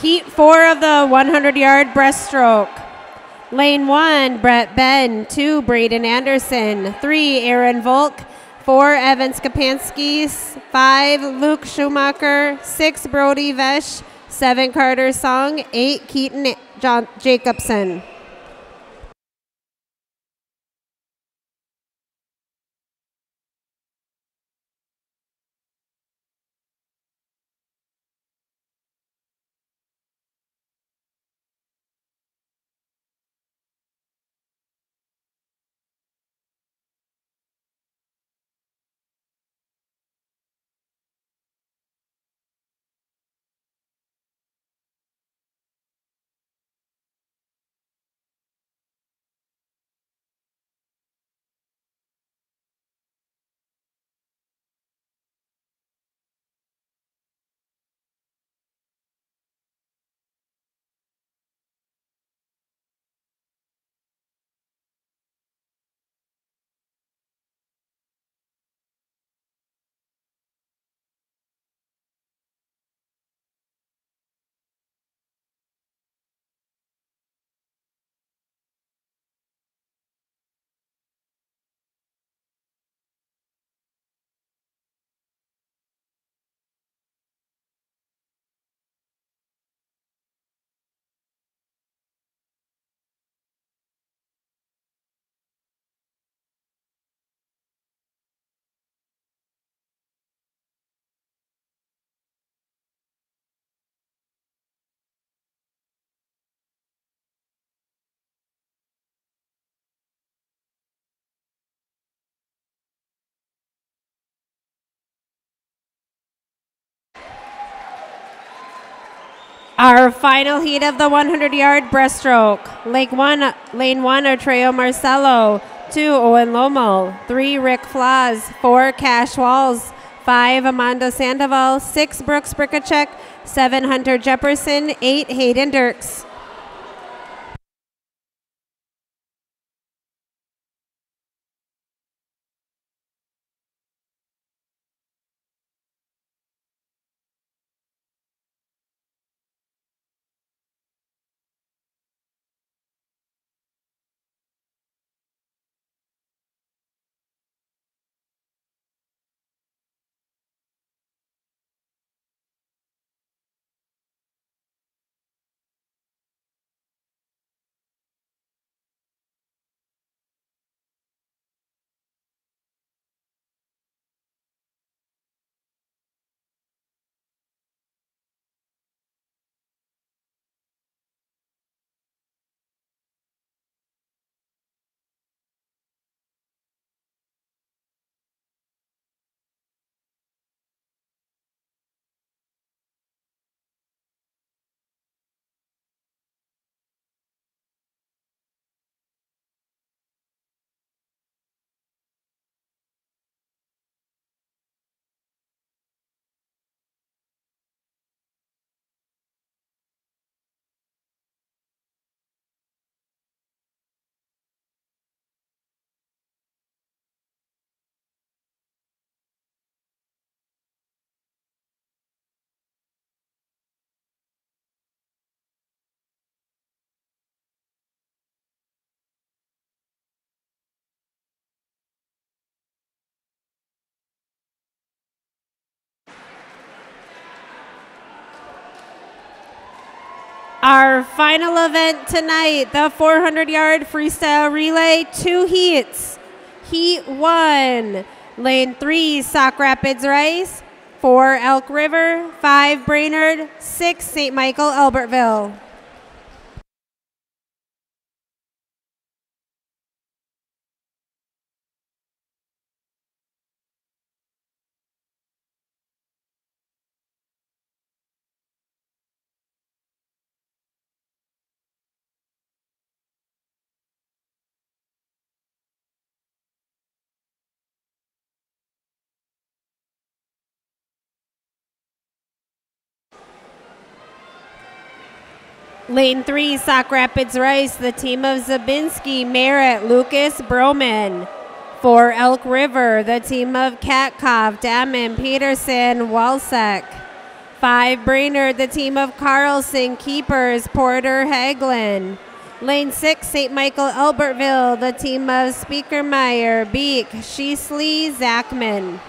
S1: Heat four of the 100 yard breaststroke. Lane one, Brett Ben. Two, Braden Anderson. Three, Aaron Volk. Four, Evan Skapansky. Five, Luke Schumacher. Six, Brody Vesh. Seven, Carter Song. Eight, Keaton John- Jacobson. Our final heat of the 100 yard breaststroke. Lake one, lane one, Artreo Marcelo. Two, Owen Lomo. Three, Rick Flaws. Four, Cash Walls. Five, Amanda Sandoval. Six, Brooks Brickachek. Seven, Hunter Jefferson. Eight, Hayden Dirks. Our final event tonight, the 400 yard freestyle relay, two heats. Heat one, lane three, Sauk Rapids Rice, four, Elk River, five, Brainerd, six, St. Michael, Albertville. Lane three, Sauk Rapids Rice, the team of Zabinski, Merritt, Lucas, Broman. For Elk River, the team of Katkov, Damon, Peterson, Walsek. Five, Brainerd, the team of Carlson, Keepers, Porter, Haglin. Lane six, St. Michael, Albertville, the team of Speakermeyer, Beek, Sheasley, Zachman.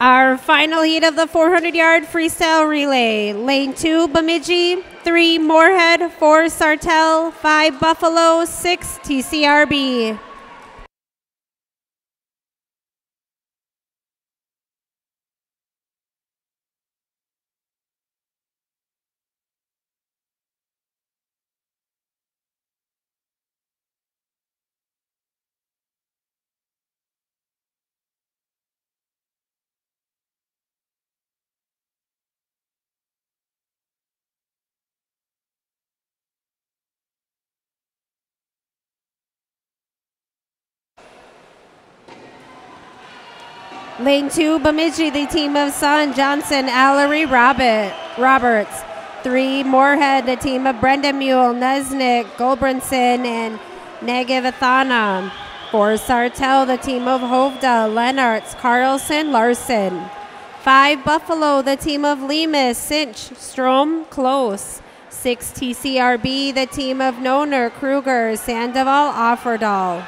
S1: Our final heat of the 400 yard freestyle relay. Lane two, Bemidji. Three, Moorhead. Four, Sartell. Five, Buffalo. Six, TCRB. Lane two, Bemidji, the team of Sun, Johnson, Allery, Robert, Roberts. Three, Moorhead, the team of Brenda Mule, Nesnick, Goldbranson, and Nagathana. Four, Sartell, the team of Hovda, Lenarts, Carlson, Larson. Five, Buffalo, the team of Lemus, Cinch, Strom, Close. Six, TCRB, the team of Noner, Kruger, Sandoval, Offerdahl.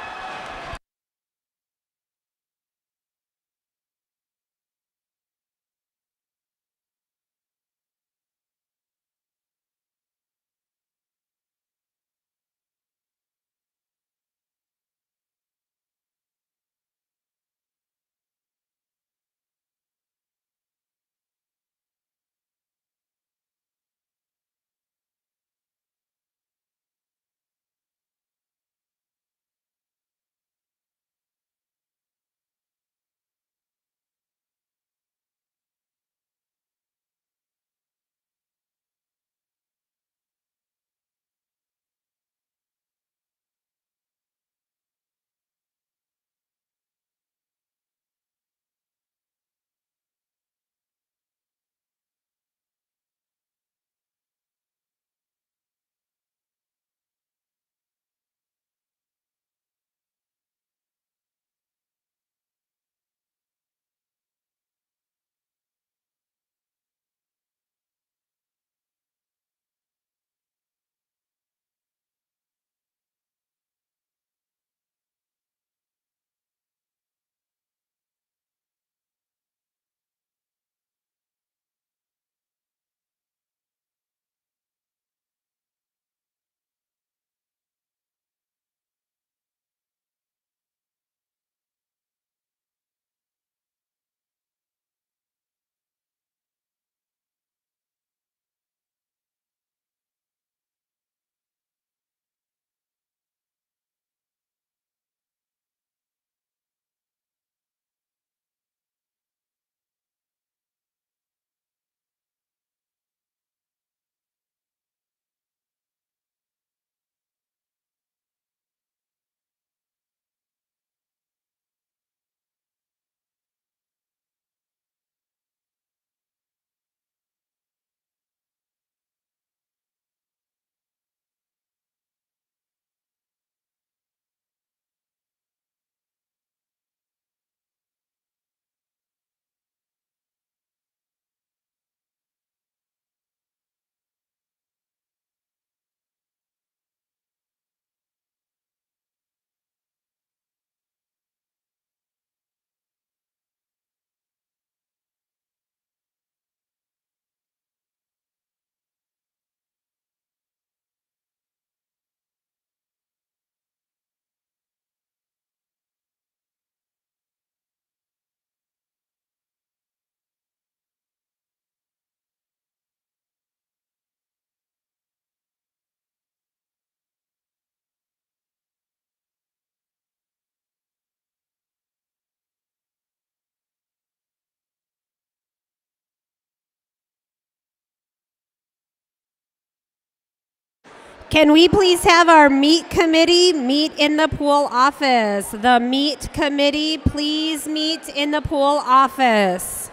S1: Can we please have our meet committee meet in the pool office? The meet committee, please meet in the pool office.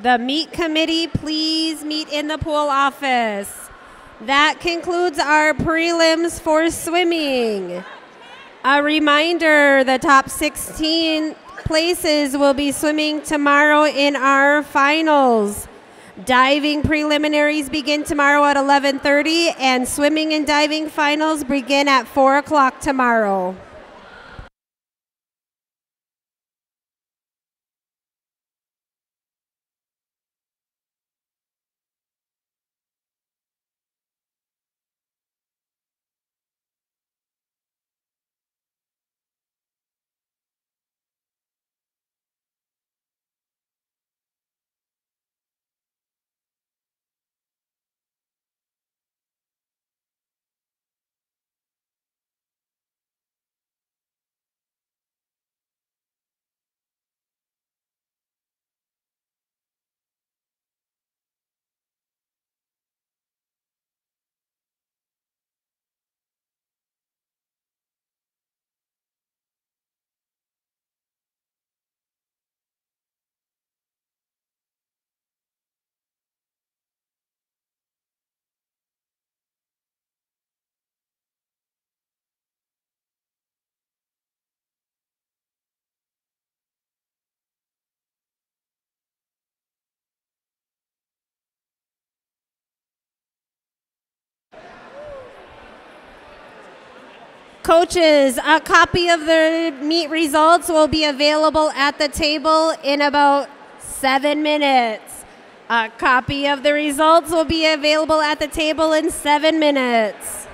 S1: The meet committee, please meet in the pool office. That concludes our prelims for swimming. A reminder the top 16 places will be swimming tomorrow in our finals. Diving preliminaries begin tomorrow at 11:30 and swimming and diving finals begin at 4 o'clock tomorrow. Coaches, a copy of the meet results will be available at the table in about seven minutes. A copy of the results will be available at the table in seven minutes.